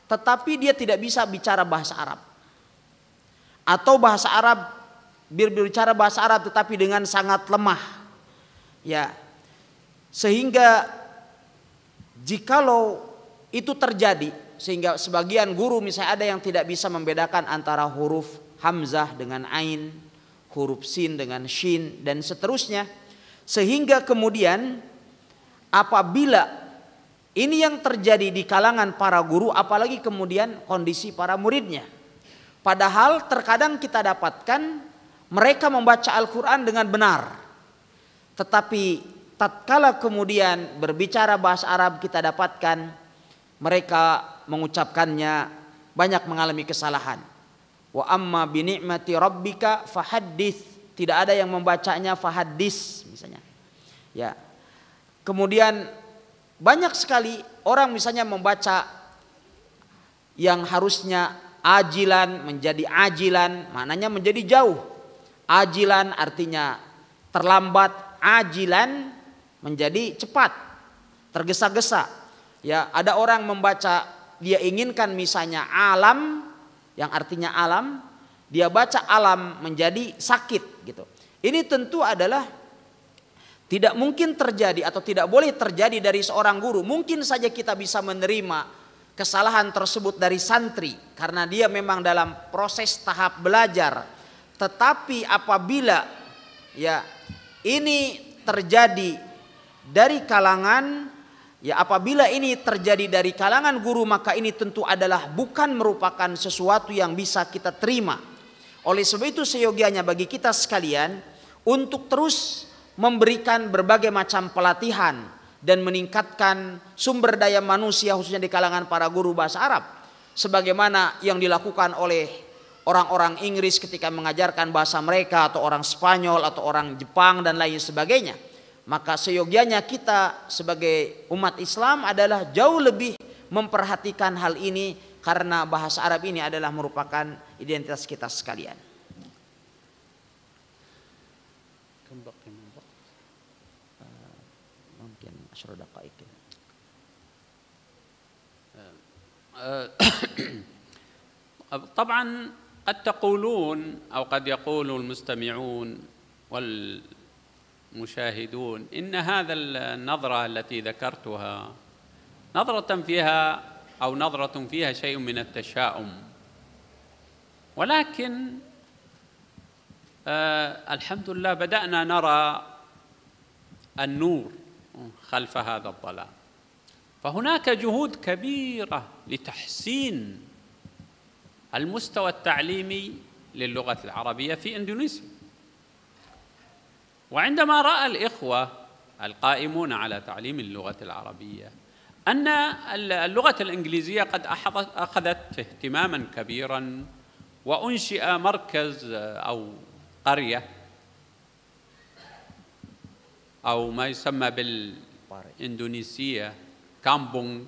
tetapi dia tidak bisa bicara bahasa Arab. Atau bahasa Arab berbicara bahasa Arab tetapi dengan sangat lemah. Ya. Sehingga jikalau itu terjadi sehingga sebagian guru misalnya ada yang tidak bisa membedakan antara huruf hamzah dengan ain, huruf sin dengan shin dan seterusnya sehingga kemudian apabila ini yang terjadi di kalangan para guru apalagi kemudian kondisi para muridnya padahal terkadang kita dapatkan mereka membaca Al-Qur'an dengan benar tetapi tatkala kemudian berbicara bahasa Arab kita dapatkan mereka mengucapkannya banyak mengalami kesalahan. Wa amma bi ni'mati rabbika fahaddits. Tidak ada yang membacanya fahaddis misalnya. Ya. Kemudian banyak sekali orang misalnya membaca yang harusnya ajilan menjadi ajilan, maknanya menjadi jauh. Ajilan artinya terlambat, ajilan menjadi cepat, tergesa-gesa. Ya, ada orang membaca dia inginkan misalnya alam yang artinya alam, dia baca alam menjadi sakit gitu. Ini tentu adalah tidak mungkin terjadi atau tidak boleh terjadi dari seorang guru. Mungkin saja kita bisa menerima kesalahan tersebut dari santri karena dia memang dalam proses tahap belajar. Tetapi apabila ya ini terjadi dari kalangan Ya apabila ini terjadi dari kalangan guru maka ini tentu adalah bukan merupakan sesuatu yang bisa kita terima. Oleh sebab itu seyogianya bagi kita sekalian untuk terus memberikan berbagai macam pelatihan dan meningkatkan sumber daya manusia khususnya di kalangan para guru bahasa Arab sebagaimana yang dilakukan oleh orang-orang Inggris ketika mengajarkan bahasa mereka atau orang Spanyol atau orang Jepang dan lain sebagainya maka seyogianya kita sebagai umat Islam adalah jauh lebih memperhatikan hal ini karena bahasa Arab ini adalah merupakan identitas kita sekalian. Mungkin طبعا قد تقولون أو قد يقول المستمعون وال مشاهدون إن هذا النظرة التي ذكرتها نظرة فيها أو نظرة فيها شيء من التشاؤم. ولكن آه الحمد لله بدأنا نرى النور خلف هذا الظلام. فهناك جهود كبيرة لتحسين المستوى التعليمي للغة العربية في إندونيسيا. وعندما رأى الإخوة القائمون على تعليم اللغة العربية أن اللغة الإنجليزية قد أخذت اهتماما كبيرا وأنشئ مركز أو قرية أو ما يسمى بالإندونيسية كامبونج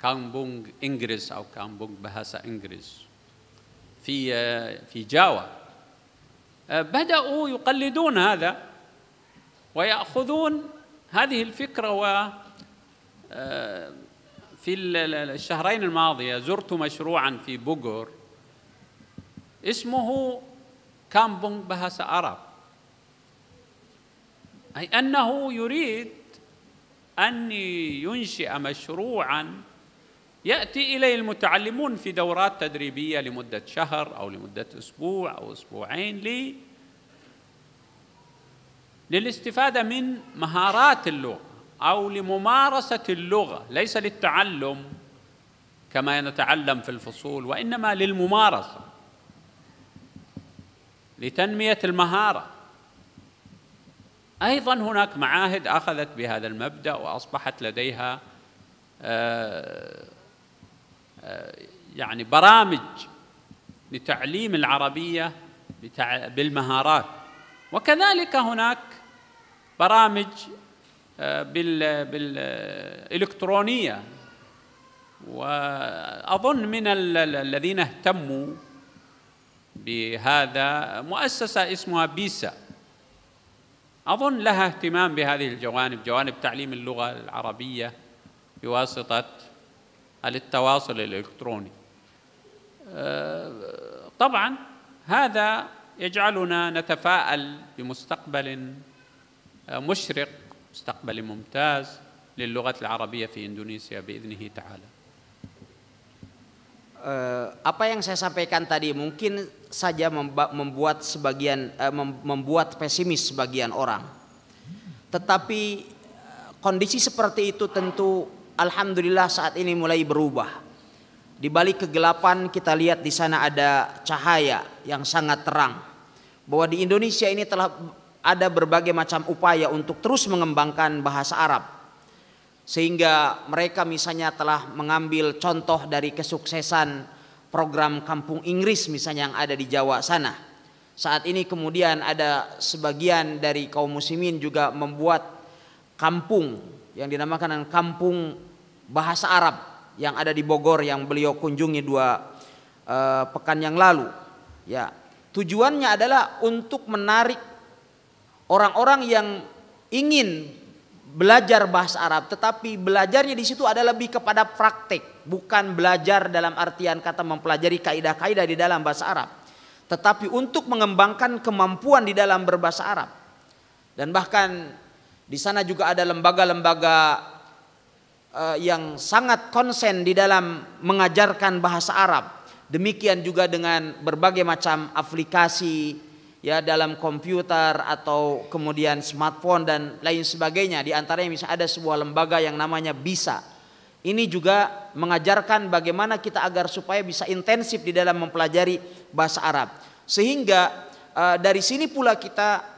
كامبونج انجريس أو كامبونج بهاسا انجريس في في جاوا. بدأوا يقلدون هذا ويأخذون هذه الفكرة و آه، في الشهرين الماضية زرت مشروعا في بوغور اسمه كامبونج بهاس أراب. أي أنه يريد أن ينشئ مشروعا يأتي إليه المتعلمون في دورات تدريبية لمدة شهر أو لمدة أسبوع أو أسبوعين لي للاستفادة من مهارات اللغة أو لممارسة اللغة ليس للتعلم كما نتعلم في الفصول وإنما للممارسة لتنمية المهارة. أيضا هناك معاهد أخذت بهذا المبدأ وأصبحت لديها آه يعني برامج لتعليم العربية بالمهارات. وكذلك هناك برامج آه، بالإلكترونية. وأظن من الذين اهتموا بهذا مؤسسة اسمها بيسا. أظن لها اهتمام بهذه الجوانب جوانب تعليم اللغة العربية بواسطة التواصل الإلكتروني آه، طبعا هذا يجعلنا نتفاءل بمستقبل آه، مشرق مستقبل ممتاز للغة العربية في إندونيسيا بإذنه تعالى uh, apa yang saya sampaikan tadi mungkin saja membuat sebagian uh, membuat pesimis sebagian orang. Tetapi uh, kondisi seperti itu tentu alhamdulillah saat ini mulai berubah. Di balik kegelapan kita lihat di sana ada cahaya yang sangat terang. Bahwa di Indonesia ini telah ada berbagai macam upaya untuk terus mengembangkan bahasa Arab. Sehingga mereka misalnya telah mengambil contoh dari kesuksesan program kampung Inggris misalnya yang ada di Jawa sana. Saat ini kemudian ada sebagian dari kaum muslimin juga membuat kampung yang dinamakan kampung bahasa Arab yang ada di Bogor yang beliau kunjungi dua uh, pekan yang lalu. Ya, tujuannya adalah untuk menarik orang-orang yang ingin belajar bahasa Arab, tetapi belajarnya di situ adalah lebih kepada praktek, bukan belajar dalam artian kata mempelajari kaidah-kaidah di dalam bahasa Arab, tetapi untuk mengembangkan kemampuan di dalam berbahasa Arab. Dan bahkan di sana juga ada lembaga-lembaga uh, yang sangat konsen di dalam mengajarkan bahasa Arab. Demikian juga dengan berbagai macam aplikasi ya dalam komputer atau kemudian smartphone dan lain sebagainya. Di antaranya misalnya ada sebuah lembaga yang namanya Bisa. Ini juga mengajarkan bagaimana kita agar supaya bisa intensif di dalam mempelajari bahasa Arab. Sehingga uh, dari sini pula kita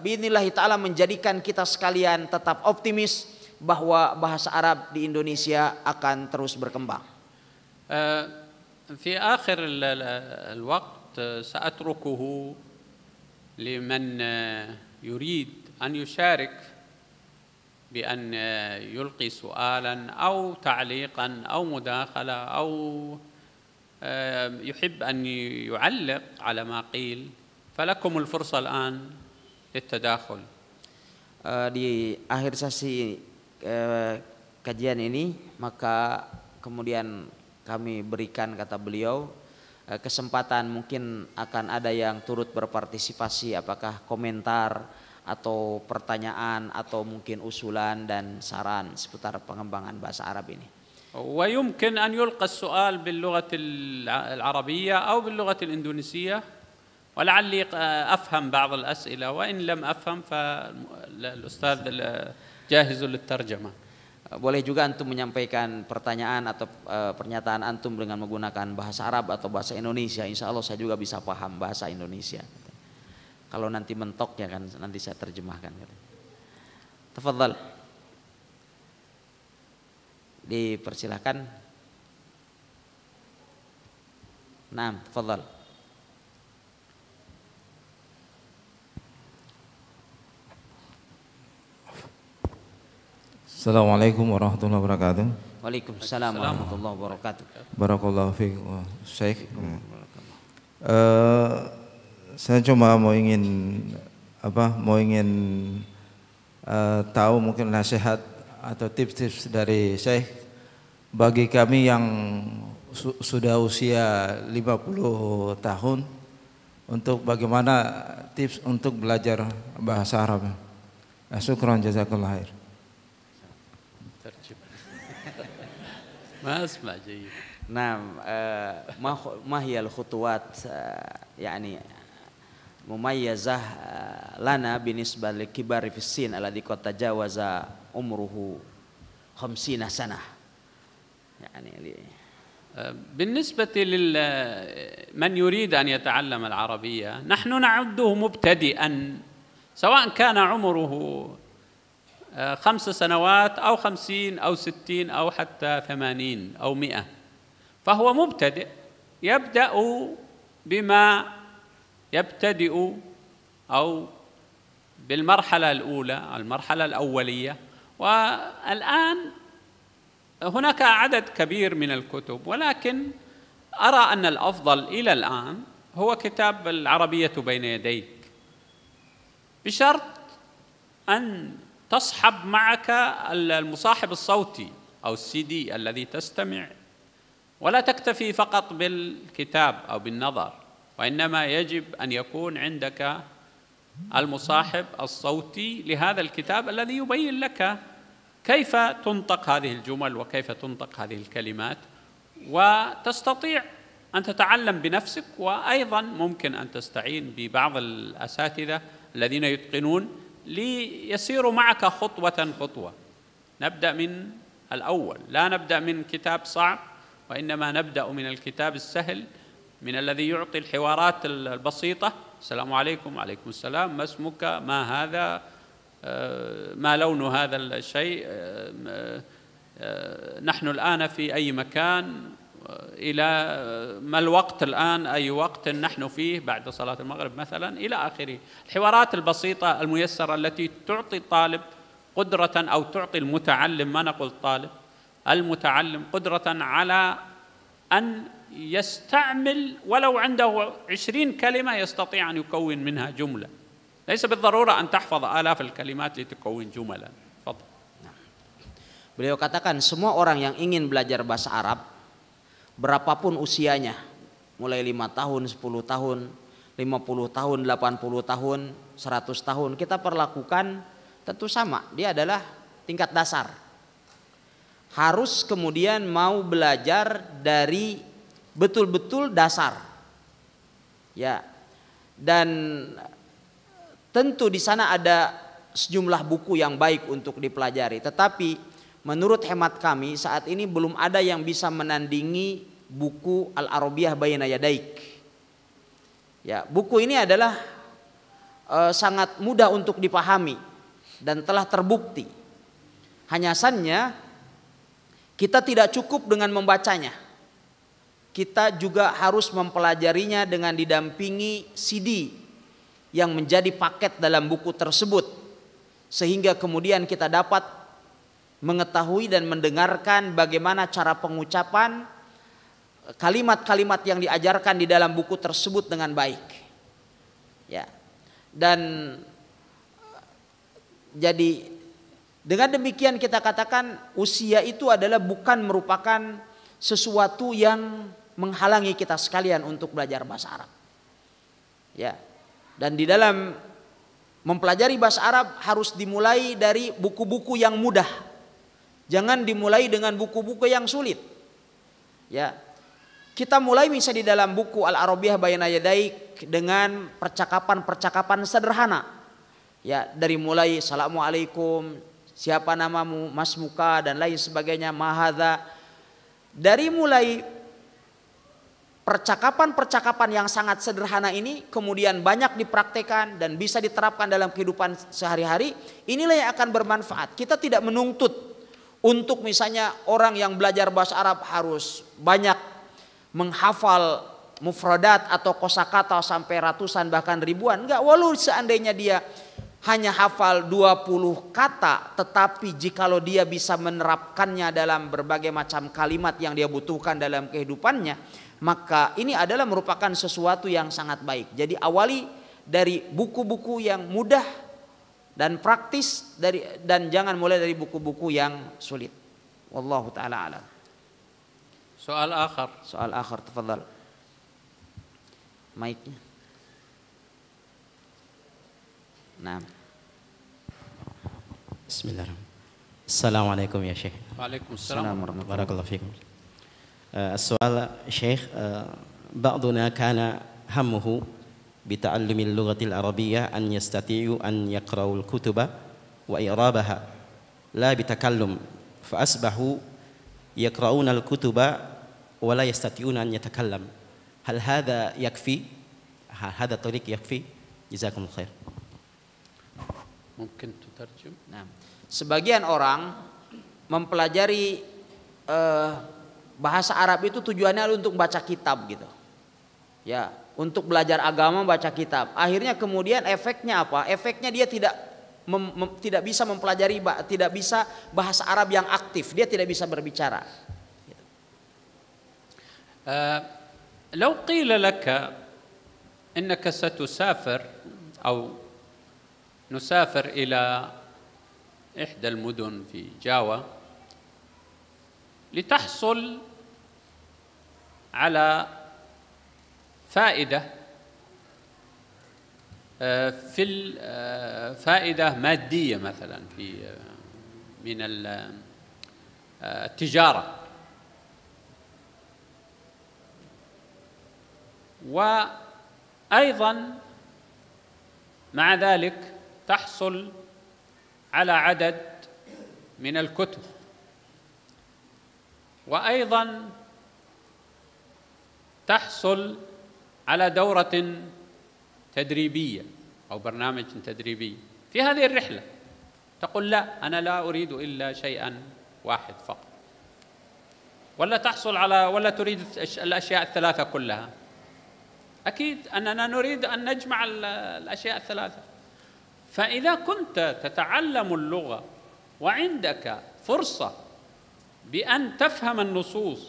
binillahi taala menjadikan kita sekalian tetap optimis bahwa bahasa Arab di Indonesia akan terus berkembang. في آخر الوقت سأتركه لمن يريد أن يشارك بأن يلقي سؤالا أو تعليقا أو مداخلة أو يحب أن يعلق على ما قيل فلكم الفرصة الآن للتداخل. di akhir sesi eh, kajian ini maka kemudian kami berikan kata beliau eh, kesempatan mungkin akan ada yang turut berpartisipasi apakah komentar atau pertanyaan atau mungkin usulan dan saran seputar pengembangan bahasa Arab ini. ويمكن أن يلقى السؤال باللغة العربية أو باللغة الإندونيسية ولعلي أفهم بعض الأسئلة وإن لم أفهم فالأستاذ جاهز للترجمة boleh juga antum menyampaikan pertanyaan atau uh, pernyataan antum dengan menggunakan bahasa Arab atau bahasa Indonesia. Insya Allah saya juga bisa paham bahasa Indonesia. Kalau nanti mentok ya kan nanti saya terjemahkan. Tafadhal. Dipersilahkan. Nah, tafadhal. Assalamualaikum warahmatullahi wabarakatuh. Waalaikumsalam warahmatullahi wabarakatuh. Barakallahu fiik Syekh. Uh, saya cuma mau ingin apa? Mau ingin uh, tahu mungkin nasihat atau tips-tips dari Syekh bagi kami yang su sudah usia 50 tahun untuk bagaimana tips untuk belajar bahasa Arab. Syukran jazakallahu khair. ما أسمع جيد. نعم ما ما هي الخطوات يعني مميزة لنا بالنسبة لكبار في السن الذي قد تجاوز عمره خمسين سنة؟ يعني بالنسبة لمن يريد أن يتعلم العربية نحن نعده مبتدئا سواء كان عمره خمس سنوات أو خمسين أو ستين أو حتى ثمانين أو مئة. فهو مبتدئ يبدأ بما يبتدئ أو بالمرحلة الأولى المرحلة الأولية. والآن هناك عدد كبير من الكتب ولكن أرى أن الأفضل إلى الآن هو كتاب العربية بين يديك. بشرط أن تصحب معك المصاحب الصوتي أو السي دي الذي تستمع. ولا تكتفي فقط بالكتاب أو بالنظر وإنما يجب أن يكون عندك المصاحب الصوتي لهذا الكتاب الذي يبين لك كيف تنطق هذه الجمل وكيف تنطق هذه الكلمات وتستطيع أن تتعلم بنفسك وأيضا ممكن أن تستعين ببعض الأساتذة الذين يتقنون ليسيروا معك خطوة خطوة. نبدأ من الأول. لا نبدأ من كتاب صعب وإنما نبدأ من الكتاب السهل من الذي يعطي الحوارات البسيطة. السلام عليكم. وعليكم السلام. ما اسمك؟ ما هذا؟ آه، ما لون هذا الشيء؟ آه، آه، نحن الآن في أي مكان؟ إلى ما الوقت الآن أي وقت نحن فيه بعد صلاة المغرب مثلا إلى آخره. الحوارات البسيطة الميسرة التي تعطي الطالب قدرة أو تعطي المتعلم ما نقول طالب المتعلم قدرة على أن يستعمل ولو عنده عشرين كلمة يستطيع أن يكون منها جملة. ليس بالضرورة أن تحفظ آلاف الكلمات لتكون جملا Beliau katakan semua orang yang ingin belajar bahasa Arab berapapun usianya mulai lima tahun, 10 tahun, 50 tahun, 80 tahun, 100 tahun kita perlakukan tentu sama. Dia adalah tingkat dasar. Harus kemudian mau belajar dari betul-betul dasar. Ya. Dan tentu di sana ada sejumlah buku yang baik untuk dipelajari, tetapi menurut hemat kami saat ini belum ada yang bisa menandingi buku Al-Arabiyah Bayna Yadaik. Ya, buku ini adalah e, sangat mudah untuk dipahami dan telah terbukti. Hanya saja kita tidak cukup dengan membacanya kita juga harus mempelajarinya dengan didampingi CD yang menjadi paket dalam buku tersebut sehingga kemudian kita dapat mengetahui dan mendengarkan bagaimana cara pengucapan kalimat-kalimat yang diajarkan di dalam buku tersebut dengan baik. Ya. Dan jadi dengan demikian kita katakan usia itu adalah bukan merupakan sesuatu yang menghalangi kita sekalian untuk belajar bahasa Arab. Ya. Dan di dalam mempelajari bahasa Arab harus dimulai dari buku-buku yang mudah. Jangan dimulai dengan buku-buku yang sulit. Ya. Kita mulai bisa di dalam buku Al-Arabiyah Bayana Yadaik dengan percakapan-percakapan sederhana. Ya, dari mulai Assalamualaikum, siapa namamu, mas muka dan lain sebagainya, mahadha. Dari mulai percakapan-percakapan yang sangat sederhana ini kemudian banyak dipraktekkan dan bisa diterapkan dalam kehidupan sehari-hari, inilah yang akan bermanfaat. Kita tidak menuntut untuk misalnya orang yang belajar bahasa Arab harus banyak menghafal mufradat atau kosakata sampai ratusan bahkan ribuan. Enggak, walau seandainya dia hanya hafal 20 kata tetapi jikalau dia bisa menerapkannya dalam berbagai macam kalimat yang dia butuhkan dalam kehidupannya maka ini adalah merupakan sesuatu yang sangat baik. Jadi awali dari buku-buku yang mudah dan praktis dari dan jangan mulai dari buku-buku yang sulit. Wallahu taala alam. سؤال آخر. سؤال آخر تفضل. مايك نعم. بسم الله الرحمن السلام عليكم يا شيخ. وعليكم السلام, السلام ورحمة الله. بارك الله فيكم. آه، السؤال شيخ آه، بعضنا كان همه بتعلم اللغة العربية أن يستطيعوا أن يقرأوا الكتب وإعرابها لا بتكلم فأصبحوا يقرؤون الكتب ولا يستطيعون أن يتكلم هل هذا يكفي؟ هل هذا الطريق يكفي؟ جزاكم الله خير ممكن تترجم؟ Nah, sebagian orang mempelajari uh, bahasa Arab itu tujuannya untuk baca kitab gitu. Ya, untuk belajar agama baca kitab. Akhirnya kemudian efeknya apa? Efeknya dia tidak mem, mem, tidak bisa mempelajari tidak bisa bahasa Arab yang aktif. Dia tidak bisa berbicara. Uh, لو قيل لك إنك ستسافر أو نسافر إلى إحدى المدن في جاوا لتحصل على فائدة آه، في آه، فائدة مادية مثلا في آه، من التجارة. وأيضا مع ذلك تحصل على عدد من الكتب. وأيضا تحصل على دورة تدريبية أو برنامج تدريبي في هذه الرحلة. تقول لا أنا لا أريد إلا شيئا واحد فقط. ولا تحصل على ولا تريد الأشياء الثلاثة كلها. أكيد أننا نريد أن نجمع الأشياء الثلاثة. فإذا كنت تتعلم اللغة وعندك فرصة بأن تفهم النصوص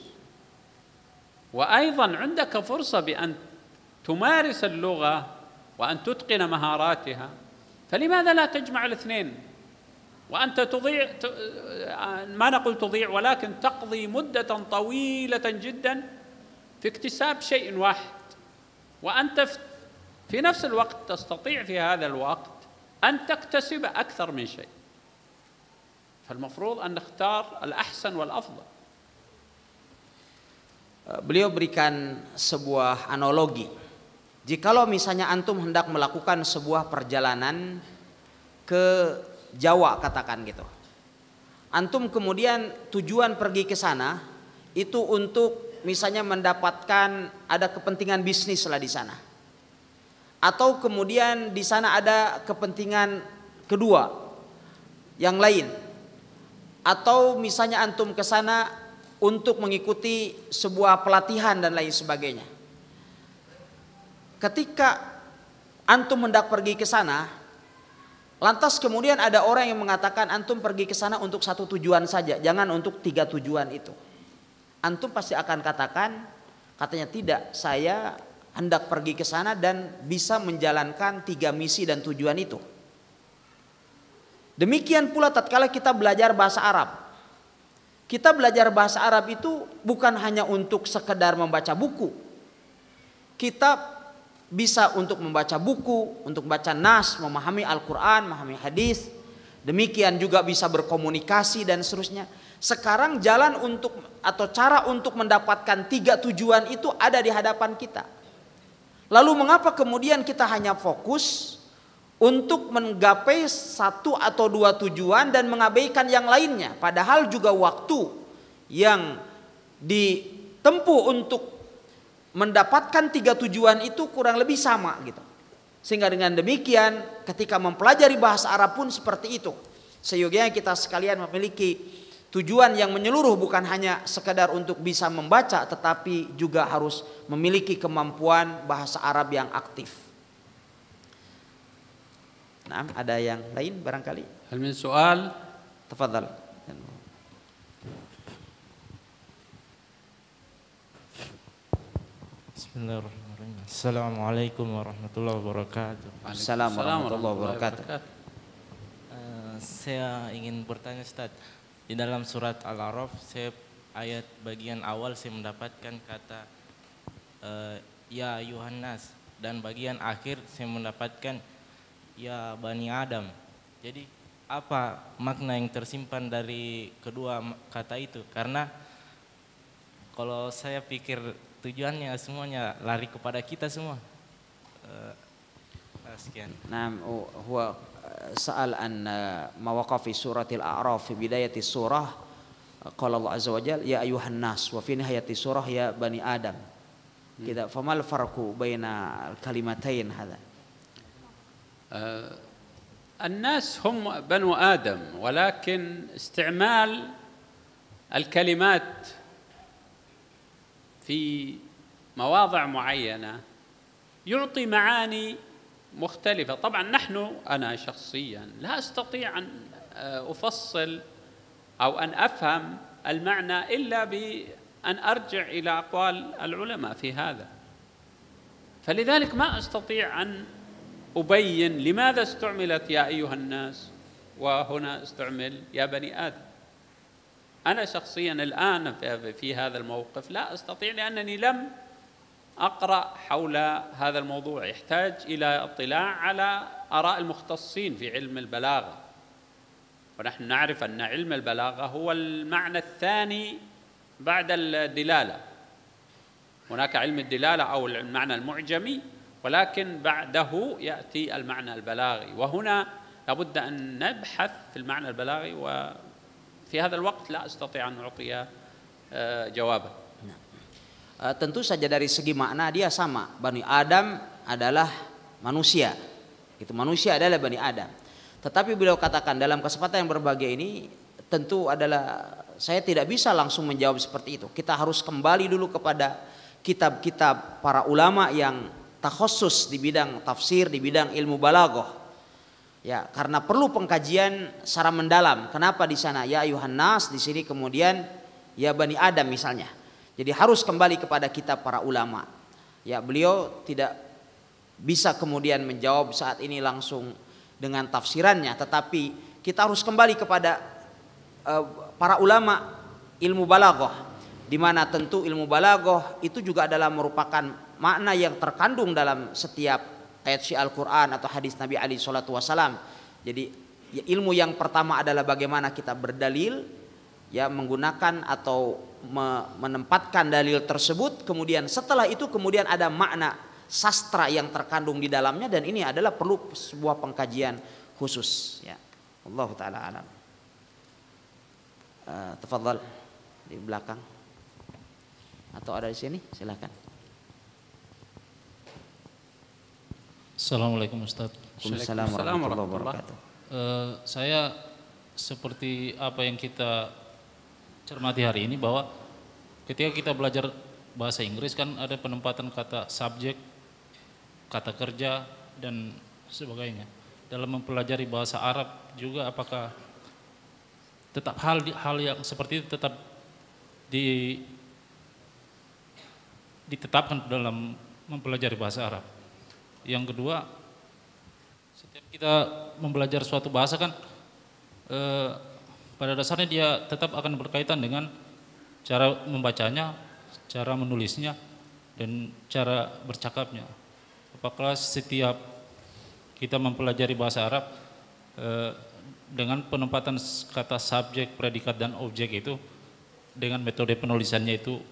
وأيضا عندك فرصة بأن تمارس اللغة وأن تتقن مهاراتها فلماذا لا تجمع الاثنين؟ وأنت تضيع ما نقول تضيع ولكن تقضي مدة طويلة جدا في اكتساب شيء واحد. وأنت في نفس الوقت تستطيع في هذا الوقت أن تكتسب أكثر من شيء فالمفروض أن نختار الأحسن والأفضل Beliau berikan sebuah analogi. Jikalau misalnya antum hendak melakukan sebuah perjalanan ke Jawa katakan gitu. Antum kemudian tujuan pergi ke sana itu untuk misalnya mendapatkan ada kepentingan bisnis lah di sana atau kemudian di sana ada kepentingan kedua yang lain atau misalnya antum ke sana untuk mengikuti sebuah pelatihan dan lain sebagainya. Ketika antum hendak pergi ke sana, lantas kemudian ada orang yang mengatakan antum pergi ke sana untuk satu tujuan saja, jangan untuk tiga tujuan itu. Antum pasti akan katakan, katanya tidak, saya hendak pergi ke sana dan bisa menjalankan tiga misi dan tujuan itu. Demikian pula tatkala kita belajar bahasa Arab. Kita belajar bahasa Arab itu bukan hanya untuk sekedar membaca buku. Kita bisa untuk membaca buku, untuk baca nas, memahami Al-Quran, memahami hadis. Demikian juga bisa berkomunikasi dan seterusnya. Sekarang jalan untuk atau cara untuk mendapatkan tiga tujuan itu ada di hadapan kita. Lalu mengapa kemudian kita hanya fokus untuk menggapai satu atau dua tujuan dan mengabaikan yang lainnya? Padahal juga waktu yang ditempuh untuk mendapatkan tiga tujuan itu kurang lebih sama gitu. Sehingga dengan demikian ketika mempelajari bahasa Arab pun seperti itu. Seyogianya kita sekalian memiliki Tujuan yang menyeluruh bukan hanya sekedar untuk bisa membaca tetapi juga harus memiliki kemampuan bahasa Arab yang aktif. Nah, ada yang lain barangkali? Hal min soal? Tafadhal. Bismillahirrahmanirrahim. Assalamualaikum warahmatullahi wabarakatuh. Assalamualaikum warahmatullahi wabarakatuh. Uh, saya ingin bertanya Ustaz, di dalam surat Al-A'raf ayat bagian awal saya mendapatkan kata uh, ya Yohanes dan bagian akhir saya mendapatkan ya Bani Adam. Jadi apa makna yang tersimpan dari kedua kata itu? Karena kalau saya pikir tujuannya semuanya lari kepada kita semua. Uh, sekian. Nah, huwa سأل عن مواقع في سورة الأعراف في بداية السورة. قال الله عز وجل يا أيها الناس وفي نهاية السورة يا بني آدم. كذا. فما الفرق بين الكلمتين هذا؟ الناس هم بنو آدم ولكن استعمال الكلمات في مواضع معينة يعطي معاني مختلفة. طبعا نحن أنا شخصيا لا أستطيع أن آه، أفصل أو أن أفهم المعنى إلا بأن أرجع إلى أقوال العلماء في هذا. فلذلك ما أستطيع أن أبين لماذا استعملت يا أيها الناس وهنا استعمل يا بني آدم. أنا شخصيا الآن في هذا الموقف لا أستطيع لأنني لم أقرأ حول هذا الموضوع. يحتاج إلى اطلاع على آراء المختصين في علم البلاغة. ونحن نعرف أن علم البلاغة هو المعنى الثاني بعد الدلالة. هناك علم الدلالة أو المعنى المعجمي ولكن بعده يأتي المعنى البلاغي. وهنا لابد أن نبحث في المعنى البلاغي وفي هذا الوقت لا أستطيع أن أعطي جوابا. Tentu saja dari segi makna dia sama. Bani Adam adalah manusia. Itu manusia adalah Bani Adam. Tetapi beliau katakan dalam kesempatan yang berbahagia ini tentu adalah saya tidak bisa langsung menjawab seperti itu. Kita harus kembali dulu kepada kitab-kitab para ulama yang takhusus di bidang tafsir, di bidang ilmu balaghah. Ya, karena perlu pengkajian secara mendalam. Kenapa di sana ya ayuhan nas, di sini kemudian ya Bani Adam misalnya. Jadi harus kembali kepada kitab para ulama. Ya, beliau tidak bisa kemudian menjawab saat ini langsung dengan tafsirannya, tetapi kita harus kembali kepada uh, para ulama ilmu balaghah di mana tentu ilmu balaghah itu juga adalah merupakan makna yang terkandung dalam setiap ayat si Al-Qur'an atau hadis Nabi Ali salatu wasalam. Jadi ya, ilmu yang pertama adalah bagaimana kita berdalil ya menggunakan atau menempatkan dalil tersebut kemudian setelah itu kemudian ada makna sastra yang terkandung di dalamnya dan ini adalah perlu sebuah pengkajian khusus ya. Allah taala alam. Uh, tafadhal di belakang. Atau ada di sini? Silakan. Assalamualaikum Ustaz. Waalaikumsalam warahmatullahi wabarakatuh. Uh, saya seperti apa yang kita cermati hari ini bahwa ketika kita belajar bahasa Inggris kan ada penempatan kata subjek kata kerja dan sebagainya. Dalam mempelajari bahasa Arab juga apakah tetap hal hal yang seperti itu tetap di ditetapkan dalam mempelajari bahasa Arab. Yang kedua, setiap kita mempelajari suatu bahasa kan eh, pada dasarnya dia tetap akan berkaitan dengan cara membacanya, cara menulisnya, dan cara bercakapnya apakah setiap kita mempelajari bahasa Arab eh, dengan penempatan kata subjek, predikat dan objek itu dengan metode penulisannya itu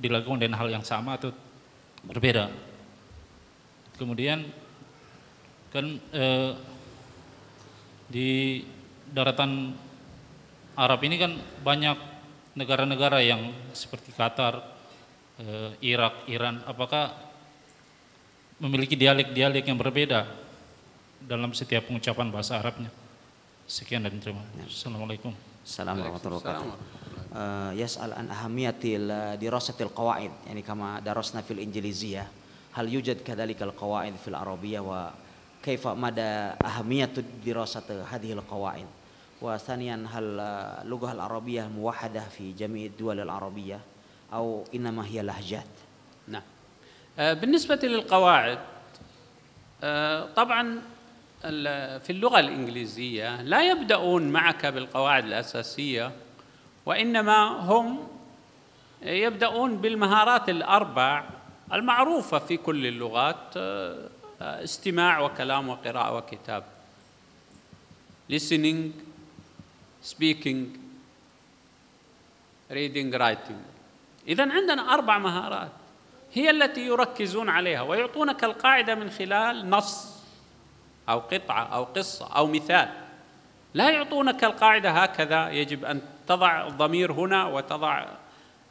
dilakukan dengan hal yang sama atau berbeda. Kemudian kan eh, di daratan Arab ini kan banyak negara-negara yang seperti Qatar, eh, Irak, Iran, apakah memiliki dialek-dialek yang berbeda dalam setiap pengucapan bahasa Arabnya? Sekian dan terima. kasih. Ya. Assalamualaikum. Assalamualaikum warahmatullahi wabarakatuh. Eh, Yas'al an ahamiyatil dirasatil qawaid, yani kama darasna fil injiliziyah. Hal yujad kadzalikal qawaid fil arabiyyah wa kaifa mada ahamiyatud dirasati hadhil qawaid? وثانيا هل اللغة العربية موحدة في جميع الدول العربية أو إنما هي لهجات؟ نعم. آه، بالنسبة للقواعد آه، طبعا في اللغة الإنجليزية لا يبدأون معك بالقواعد الأساسية وإنما هم يبدأون بالمهارات الأربع المعروفة في كل اللغات آه، استماع وكلام وقراءة وكتاب. Listening speaking reading writing. إذا عندنا أربع مهارات هي التي يركزون عليها ويعطونك القاعدة من خلال نص أو قطعة أو قصة أو مثال. لا يعطونك القاعدة هكذا يجب أن تضع الضمير هنا وتضع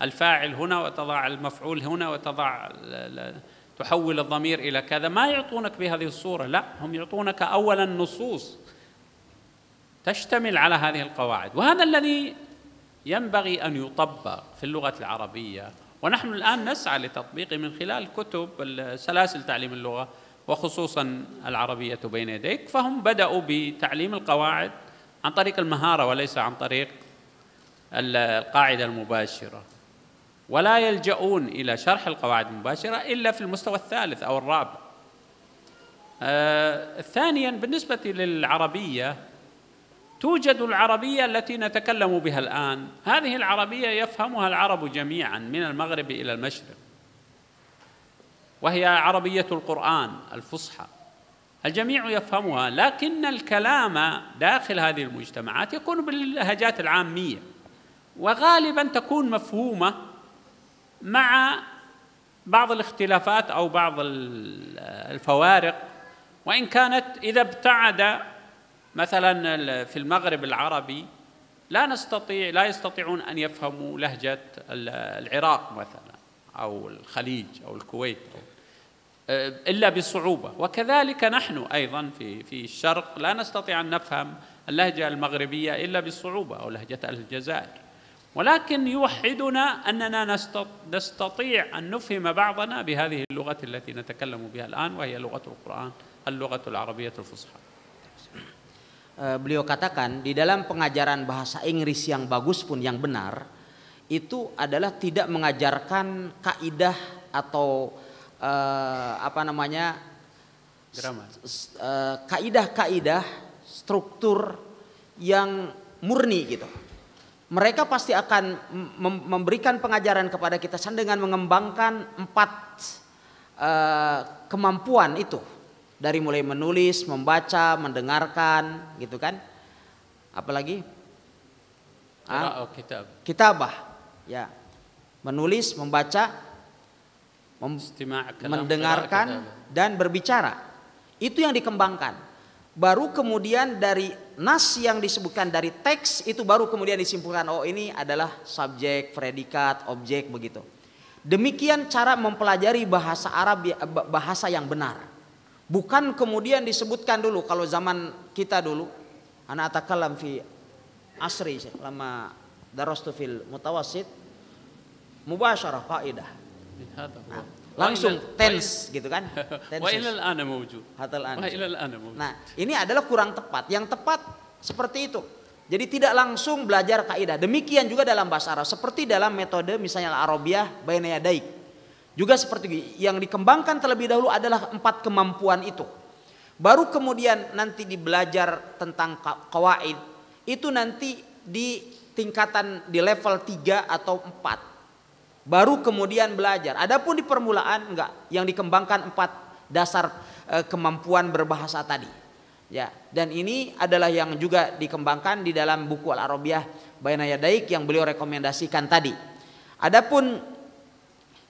الفاعل هنا وتضع المفعول هنا وتضع تحول الضمير إلى كذا. ما يعطونك بهذه الصورة لا هم يعطونك اولا نصوص. تشتمل على هذه القواعد. وهذا الذي ينبغي أن يطبق في اللغة العربية. ونحن الآن نسعى لتطبيقه من خلال كتب سلاسل تعليم اللغة وخصوصا العربية بين يديك. فهم بدأوا بتعليم القواعد عن طريق المهارة وليس عن طريق القاعدة المباشرة. ولا يلجؤون إلى شرح القواعد المباشرة إلا في المستوى الثالث أو الرابع. آه، ثانيا بالنسبة للعربية توجد العربية التي نتكلم بها الآن. هذه العربية يفهمها العرب جميعا من المغرب إلى المشرق. وهي عربية القرآن الفصحى. الجميع يفهمها لكن الكلام داخل هذه المجتمعات يكون باللهجات العامية. وغالبا تكون مفهومة مع بعض الاختلافات أو بعض الفوارق. وإن كانت إذا ابتعد مثلا في المغرب العربي لا نستطيع لا يستطيعون أن يفهموا لهجة العراق مثلا أو الخليج أو الكويت. أو إلا بصعوبة. وكذلك نحن أيضا في في الشرق لا نستطيع أن نفهم اللهجة المغربية إلا بصعوبة أو لهجة الجزائر. ولكن يوحدنا أننا نستطيع أن نفهم بعضنا بهذه اللغة التي نتكلم بها الآن وهي لغة القرآن اللغة العربية الفصحى. Beliau katakan di dalam pengajaran bahasa Inggris yang bagus pun yang benar itu adalah tidak mengajarkan kaidah atau uh, apa namanya uh, kaidah-kaidah struktur yang murni gitu. Mereka pasti akan memberikan pengajaran kepada kita dengan mengembangkan empat uh, kemampuan itu dari mulai menulis, membaca, mendengarkan, gitu kan? Apalagi? Ah, kitab. Kitabah, ya. Menulis, membaca, mem mendengarkan dan berbicara. Itu yang dikembangkan. Baru kemudian dari nas yang disebutkan dari teks itu baru kemudian disimpulkan oh ini adalah subjek, predikat, objek begitu. Demikian cara mempelajari bahasa Arab ya, bahasa yang benar. Bukan kemudian disebutkan dulu kalau zaman kita dulu anak atakallam fi asri lama darastu fil mutawassit mubasyarah kaidah Nah, langsung tense gitu kan. Nah, ini adalah kurang tepat. Yang tepat seperti itu. Jadi tidak langsung belajar kaidah. Demikian juga dalam bahasa Arab seperti dalam metode misalnya Arabiah yadaik. Juga seperti yang dikembangkan terlebih dahulu adalah empat kemampuan itu. Baru kemudian nanti dibelajar tentang kawaid itu nanti di tingkatan di level 3 atau 4 baru kemudian belajar. Adapun di permulaan enggak, yang dikembangkan empat dasar e, kemampuan berbahasa tadi. Ya, dan ini adalah yang juga dikembangkan di dalam buku Al-Arabiyah Bayna Yadaik yang beliau rekomendasikan tadi. Adapun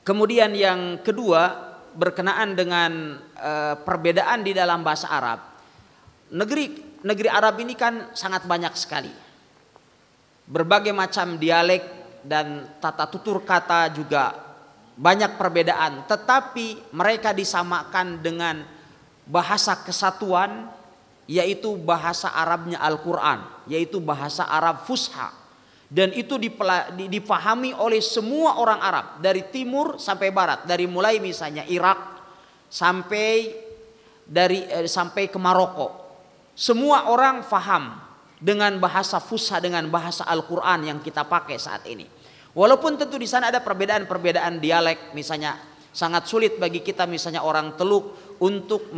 kemudian yang kedua berkenaan dengan e, perbedaan di dalam bahasa Arab. Negeri negeri Arab ini kan sangat banyak sekali. Berbagai macam dialek dan tata tutur kata juga banyak perbedaan, tetapi mereka disamakan dengan bahasa kesatuan yaitu bahasa Arabnya Al-Qur'an, yaitu bahasa Arab Fusha. Dan itu dipahami oleh semua orang Arab dari timur sampai barat, dari mulai misalnya Irak sampai dari eh, sampai ke Maroko. Semua orang faham dengan bahasa fusha dengan bahasa Al-Qur'an yang kita pakai saat ini. Walaupun tentu di sana ada perbedaan-perbedaan dialek misalnya sangat sulit bagi kita misalnya orang Teluk untuk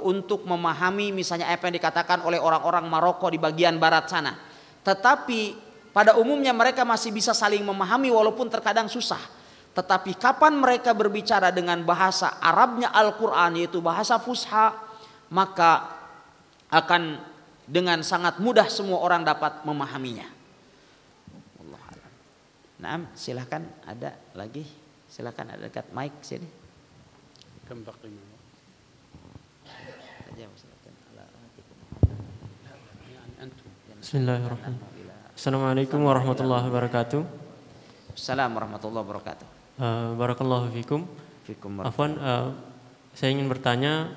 untuk memahami misalnya apa yang dikatakan oleh orang-orang Maroko di bagian barat sana. Tetapi pada umumnya mereka masih bisa saling memahami walaupun terkadang susah. Tetapi kapan mereka berbicara dengan bahasa Arabnya Al-Quran yaitu bahasa Fusha maka akan dengan sangat mudah semua orang dapat memahaminya. Nah, silahkan ada lagi. Silahkan ada dekat mic sini. Bismillahirrahmanirrahim. Assalamualaikum warahmatullahi wabarakatuh. Assalamualaikum warahmatullahi wabarakatuh. Uh, barakallahu fikum. Fikum. Afwan, uh, saya ingin bertanya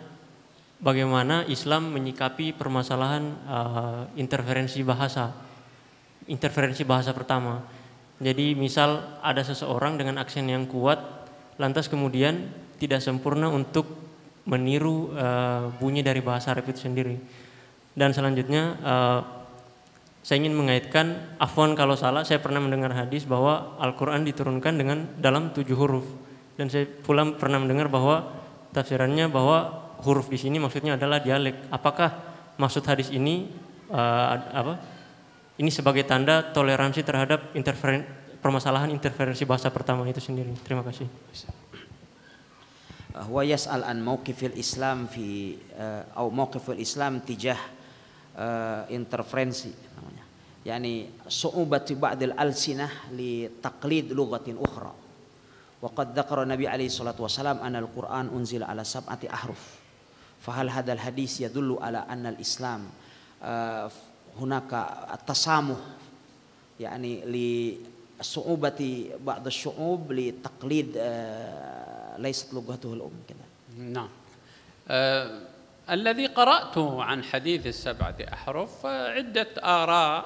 bagaimana Islam menyikapi permasalahan uh, interferensi bahasa. Interferensi bahasa pertama. Jadi misal ada seseorang dengan aksen yang kuat, lantas kemudian tidak sempurna untuk meniru uh, bunyi dari bahasa Arab itu sendiri. Dan selanjutnya uh, saya ingin mengaitkan afwan kalau salah saya pernah mendengar hadis bahwa Al-Qur'an diturunkan dengan dalam tujuh huruf dan saya pula pernah mendengar bahwa tafsirannya bahwa huruf di sini maksudnya adalah dialek. Apakah maksud hadis ini uh, apa? Ini sebagai tanda toleransi terhadap interferen, permasalahan interferensi bahasa pertama itu sendiri. Terima kasih. Wa yas'al an mauqifil Islam fi eh, au mauqifil Islam tijah uh, interferensi namanya. Yani su'ubati ba'dil alsinah li taqlid lughatin ukhra. Wa qad dzakara Nabi alaihi salatu wasalam anna al-Qur'an unzila ala sab'ati ahruf. Fahal hadal hadis yadullu ala anna al-Islam uh, hunaka tasamuh yani li su'ubati ba'd asy-syu'ub li taqlid uh, laysat lughatuhul um كده. نعم. الذي قرأته عن حديث السبعة أحرف عدة آراء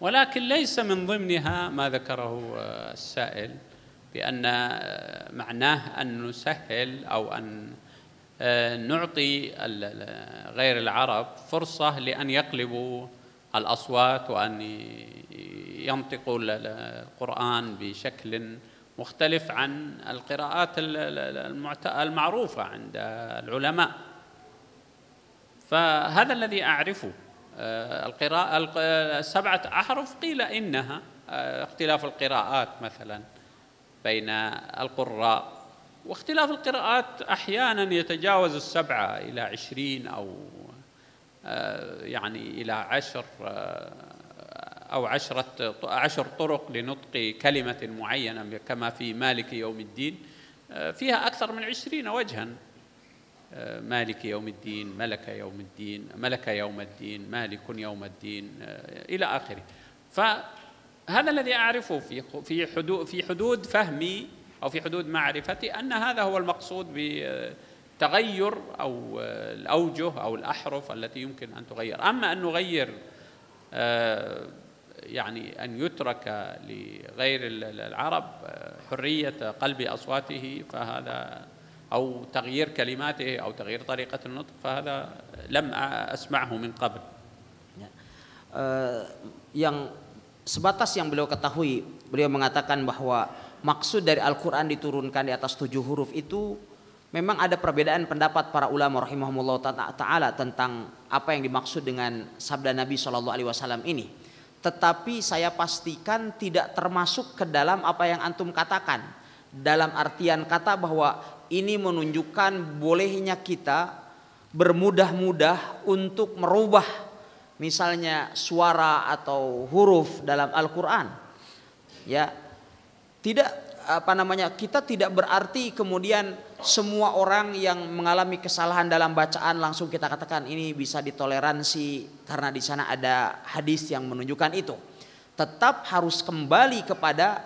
ولكن ليس من ضمنها ما ذكره السائل بأن معناه أن نسهل أو أن نعطي غير العرب فرصة لأن يقلبوا الأصوات وأن ينطقوا القرآن بشكل مختلف عن القراءات المعروفة عند العلماء. فهذا الذي أعرفه القراءة السبعة أحرف قيل إنها اختلاف القراءات مثلا بين القراء واختلاف القراءات أحيانا يتجاوز السبعة إلى عشرين أو يعني إلى عشر أو عشرة عشر طرق لنطق كلمة معينة كما في مالك يوم الدين فيها أكثر من عشرين وجها. مالك يوم الدين ملك يوم الدين ملك يوم الدين مالك يوم الدين إلى آخره. فهذا الذي أعرفه في في حدود في حدود فهمي أو في حدود معرفتي أن هذا هو المقصود بتغير أو الأوجه أو الأحرف التي يمكن أن تغير. أما أن نغير يعني أن يترك لغير العرب حرية قلب أصواته فهذا أو تغيير كلماته أو تغيير طريقة النطق فهذا لم أسمعه من قبل yang sebatas yang beliau ketahui beliau mengatakan bahwa maksud dari Al-Quran diturunkan di atas tujuh huruf itu memang ada perbedaan pendapat para ulama rahimahumullah ta'ala tentang apa yang dimaksud dengan sabda Nabi Shallallahu Alaihi Wasallam ini tetapi saya pastikan tidak termasuk ke dalam apa yang antum katakan. Dalam artian kata bahwa ini menunjukkan bolehnya kita bermudah-mudah untuk merubah misalnya suara atau huruf dalam Al-Qur'an. Ya. Tidak apa namanya kita tidak berarti kemudian semua orang yang mengalami kesalahan dalam bacaan langsung kita katakan ini bisa ditoleransi karena di sana ada hadis yang menunjukkan itu. Tetap harus kembali kepada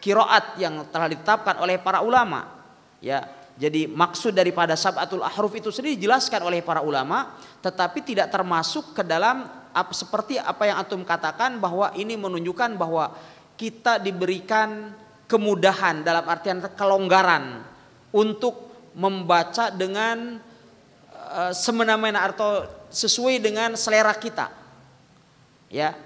kiroat yang telah ditetapkan oleh para ulama. Ya, jadi maksud daripada sabatul ahruf itu sendiri dijelaskan oleh para ulama, tetapi tidak termasuk ke dalam seperti apa yang antum katakan bahwa ini menunjukkan bahwa kita diberikan kemudahan dalam artian kelonggaran untuk membaca dengan uh, semena-mena atau sesuai dengan selera kita. Ya.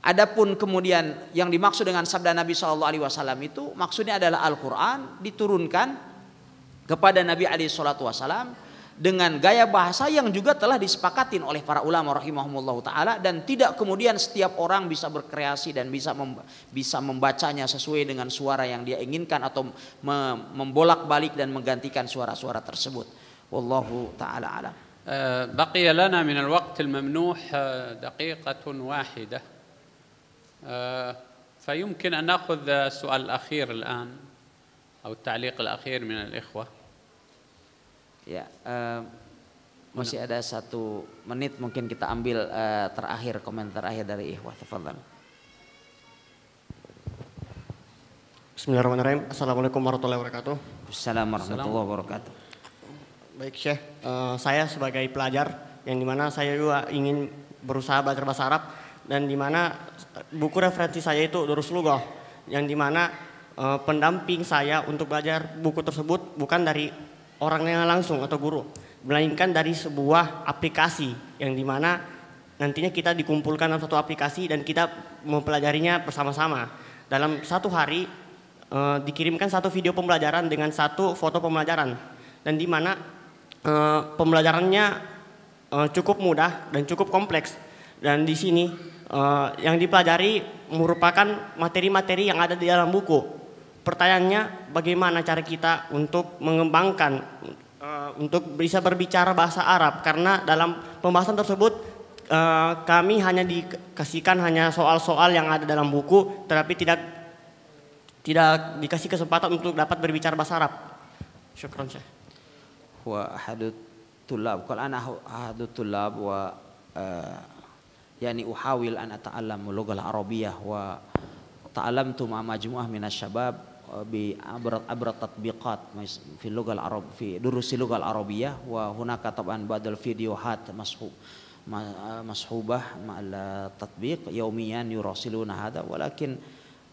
Adapun kemudian yang dimaksud dengan sabda Nabi Shallallahu Alaihi Wasallam itu maksudnya adalah Al-Quran diturunkan kepada Nabi Alaihi Wasallam dengan gaya bahasa yang juga telah disepakatin oleh para ulama rahimahumullah taala dan tidak kemudian setiap orang bisa berkreasi dan bisa mem bisa membacanya sesuai dengan suara yang dia inginkan atau membolak-balik dan menggantikan suara-suara tersebut. Wallahu taala alam. بقي لنا من الوقت الممنوح دقيقة واحدة فيمكن أن نأخذ السؤال الأخير الآن أو التعليق الأخير من الإخوة Ya, uh, masih ada satu menit mungkin kita ambil uh, terakhir komentar akhir dari Ikhwah. Tafadhal. Bismillahirrahmanirrahim. Assalamualaikum warahmatullahi wabarakatuh. Assalamualaikum warahmatullahi wabarakatuh. Baik Syekh, uh, saya sebagai pelajar yang di mana saya juga ingin berusaha belajar bahasa Arab dan di mana buku referensi saya itu Durus Lugoh yang di mana uh, pendamping saya untuk belajar buku tersebut bukan dari orangnya langsung atau guru, melainkan dari sebuah aplikasi yang di mana nantinya kita dikumpulkan dalam satu aplikasi dan kita mempelajarinya bersama-sama. Dalam satu hari e, dikirimkan satu video pembelajaran dengan satu foto pembelajaran dan di mana uh, pembelajarannya uh, cukup mudah dan cukup kompleks. Dan di sini uh, yang dipelajari merupakan materi-materi yang ada di dalam buku. Pertanyaannya bagaimana cara kita untuk mengembangkan uh, untuk bisa berbicara bahasa Arab karena dalam pembahasan tersebut uh, kami hanya dikasihkan hanya soal-soal yang ada dalam buku tetapi tidak tidak dikasih kesempatan untuk dapat berbicara bahasa Arab. Syukran Syekh. Wa ahadut tulab. Kalau ana ahadut tulab wa uh, yani uhawil an ata'allam lughal arabiyyah wa ta'allamtu ma majmu'ah min syabab tatbiqat fi lughal arab fi durusi lughal arabiyyah wa hunaka taban badal videohat mashu مصحوبة مع التطبيق يوميا يراسلون هذا ولكن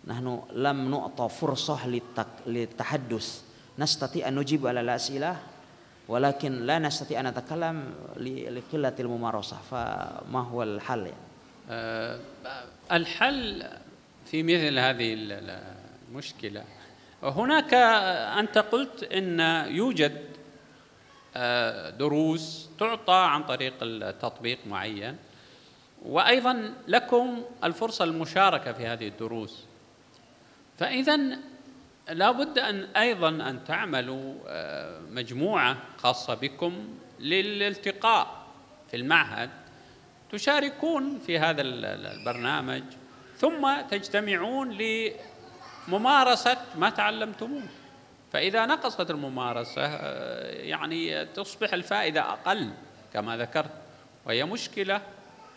نحن لم نعطى فرصة للتحدث نستطيع أن نجيب على الأسئلة ولكن لا نستطيع أن نتكلم لقلة الممارسة فما هو الحل يعني؟ أه الحل في مثل هذه المشكلة هناك أنت قلت أن يوجد أه دروس تعطى عن طريق التطبيق معين وأيضا لكم الفرصة المشاركة في هذه الدروس. فإذا لا بد أن أيضا أن تعملوا آه، مجموعة خاصة بكم للالتقاء في المعهد. تشاركون في هذا البرنامج ثم تجتمعون لممارسة ما تعلمتموه. فإذا نقصت الممارسة آه، يعني تصبح الفائدة أقل كما ذكرت. وهي مشكلة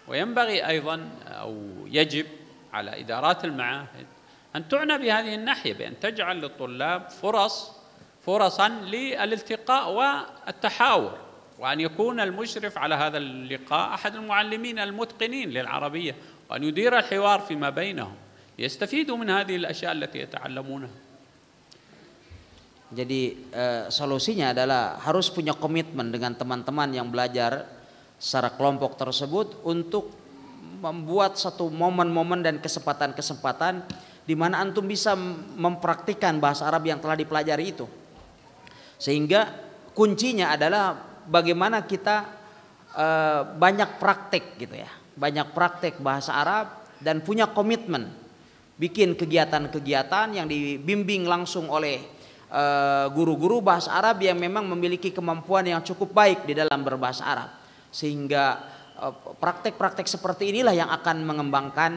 وينبغي أيضا أو يجب على إدارات المعاهد أن تعنى بهذه الناحية بأن تجعل للطلاب فرص فرصا للالتقاء والتحاور وأن يكون المشرف على هذا اللقاء أحد المعلمين المتقنين للعربية وأن يدير الحوار فيما بينهم. يستفيدوا من هذه الأشياء التي يتعلمونها Jadi e, solusinya adalah harus punya komitmen dengan teman-teman yang belajar secara kelompok tersebut untuk membuat satu momen-momen dan kesempatan-kesempatan di mana antum bisa mempraktikkan bahasa Arab yang telah dipelajari itu. Sehingga kuncinya adalah bagaimana kita e, banyak praktek gitu ya. Banyak praktek bahasa Arab dan punya komitmen bikin kegiatan-kegiatan yang dibimbing langsung oleh eh, guru-guru bahasa Arab yang memang memiliki kemampuan yang cukup baik di dalam berbahasa Arab. Sehingga eh, praktek-praktek seperti inilah yang akan mengembangkan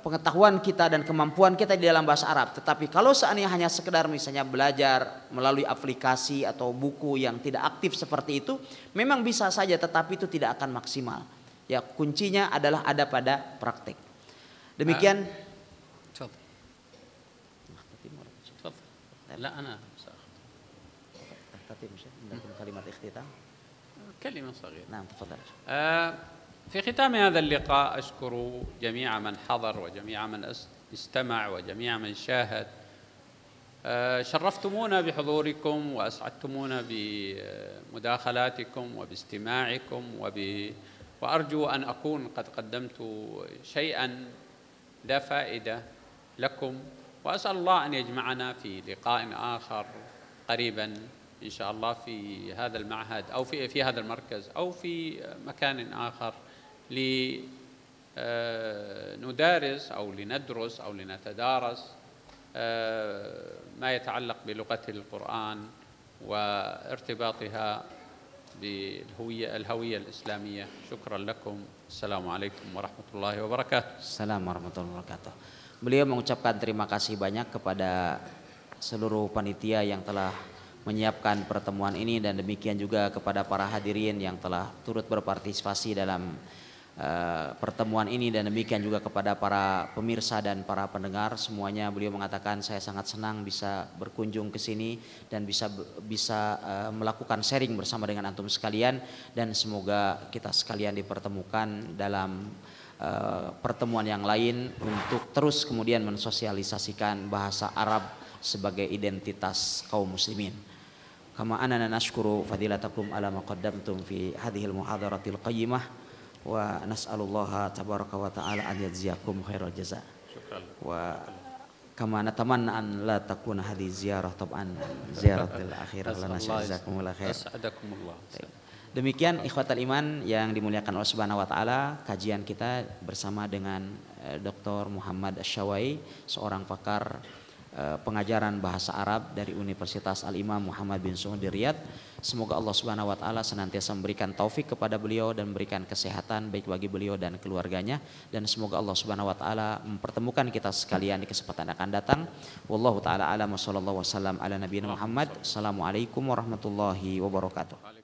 pengetahuan kita dan kemampuan kita di dalam bahasa Arab. Tetapi kalau seandainya hanya sekedar misalnya belajar melalui aplikasi atau buku yang tidak aktif seperti itu, memang bisa saja tetapi itu tidak akan maksimal. Ya kuncinya adalah ada pada Demikian. لا أنا كلمة اختتام كلمة صغيرة. نعم تفضل. في ختام هذا اللقاء أشكر جميع من حضر وجميع من استمع وجميع من شاهد. آه، شرفتمونا بحضوركم وأسعدتمونا بمداخلاتكم وباستماعكم وب... وأرجو أن أكون قد قدمت شيئا ذا فائدة لكم وأسأل الله أن يجمعنا في لقاء آخر قريبا إن شاء الله في هذا المعهد أو في في هذا المركز أو في مكان آخر لندارس أو لندرس أو لنتدارس ما يتعلق بلغة القرآن وارتباطها بالهوية الهوية الإسلامية. شكرا لكم. Assalamualaikum warahmatullahi wabarakatuh. Assalamualaikum warahmatullahi wabarakatuh. Beliau mengucapkan terima kasih banyak kepada seluruh panitia yang telah menyiapkan pertemuan ini dan demikian juga kepada para hadirin yang telah turut berpartisipasi dalam Eh, pertemuan ini dan demikian juga kepada para pemirsa dan para pendengar semuanya beliau mengatakan saya sangat senang bisa berkunjung ke sini dan bisa bisa uh, melakukan sharing bersama dengan antum sekalian dan semoga kita sekalian dipertemukan dalam uh, pertemuan yang lain untuk terus kemudian mensosialisasikan bahasa Arab sebagai identitas kaum muslimin. Kama anana nashkuru fadilatakum ala ma qaddamtum fi hadhihi al-muhadaratil qayyimah wa nas'alullah tabaraka wa ta'ala an yajziyakum khairal jaza wa kama natamanna an la takuna hadhi ziyarah tab'an ziyaratil akhirah lana jazakumullah khair. As'adakumullah. Demikian ikhwatal iman yang dimuliakan Allah Subhanahu wa taala, kajian kita bersama dengan eh, Dr. Muhammad Asyawai, seorang pakar pengajaran bahasa Arab dari Universitas Al-Imam Muhammad bin Suud di Riyadh. Semoga Allah Subhanahu wa taala senantiasa memberikan taufik kepada beliau dan memberikan kesehatan baik bagi beliau dan keluarganya dan semoga Allah Subhanahu wa taala mempertemukan kita sekalian di kesempatan yang akan datang. Wallahu taala alam wasallam ala nabiyina Muhammad. Assalamualaikum warahmatullahi wabarakatuh.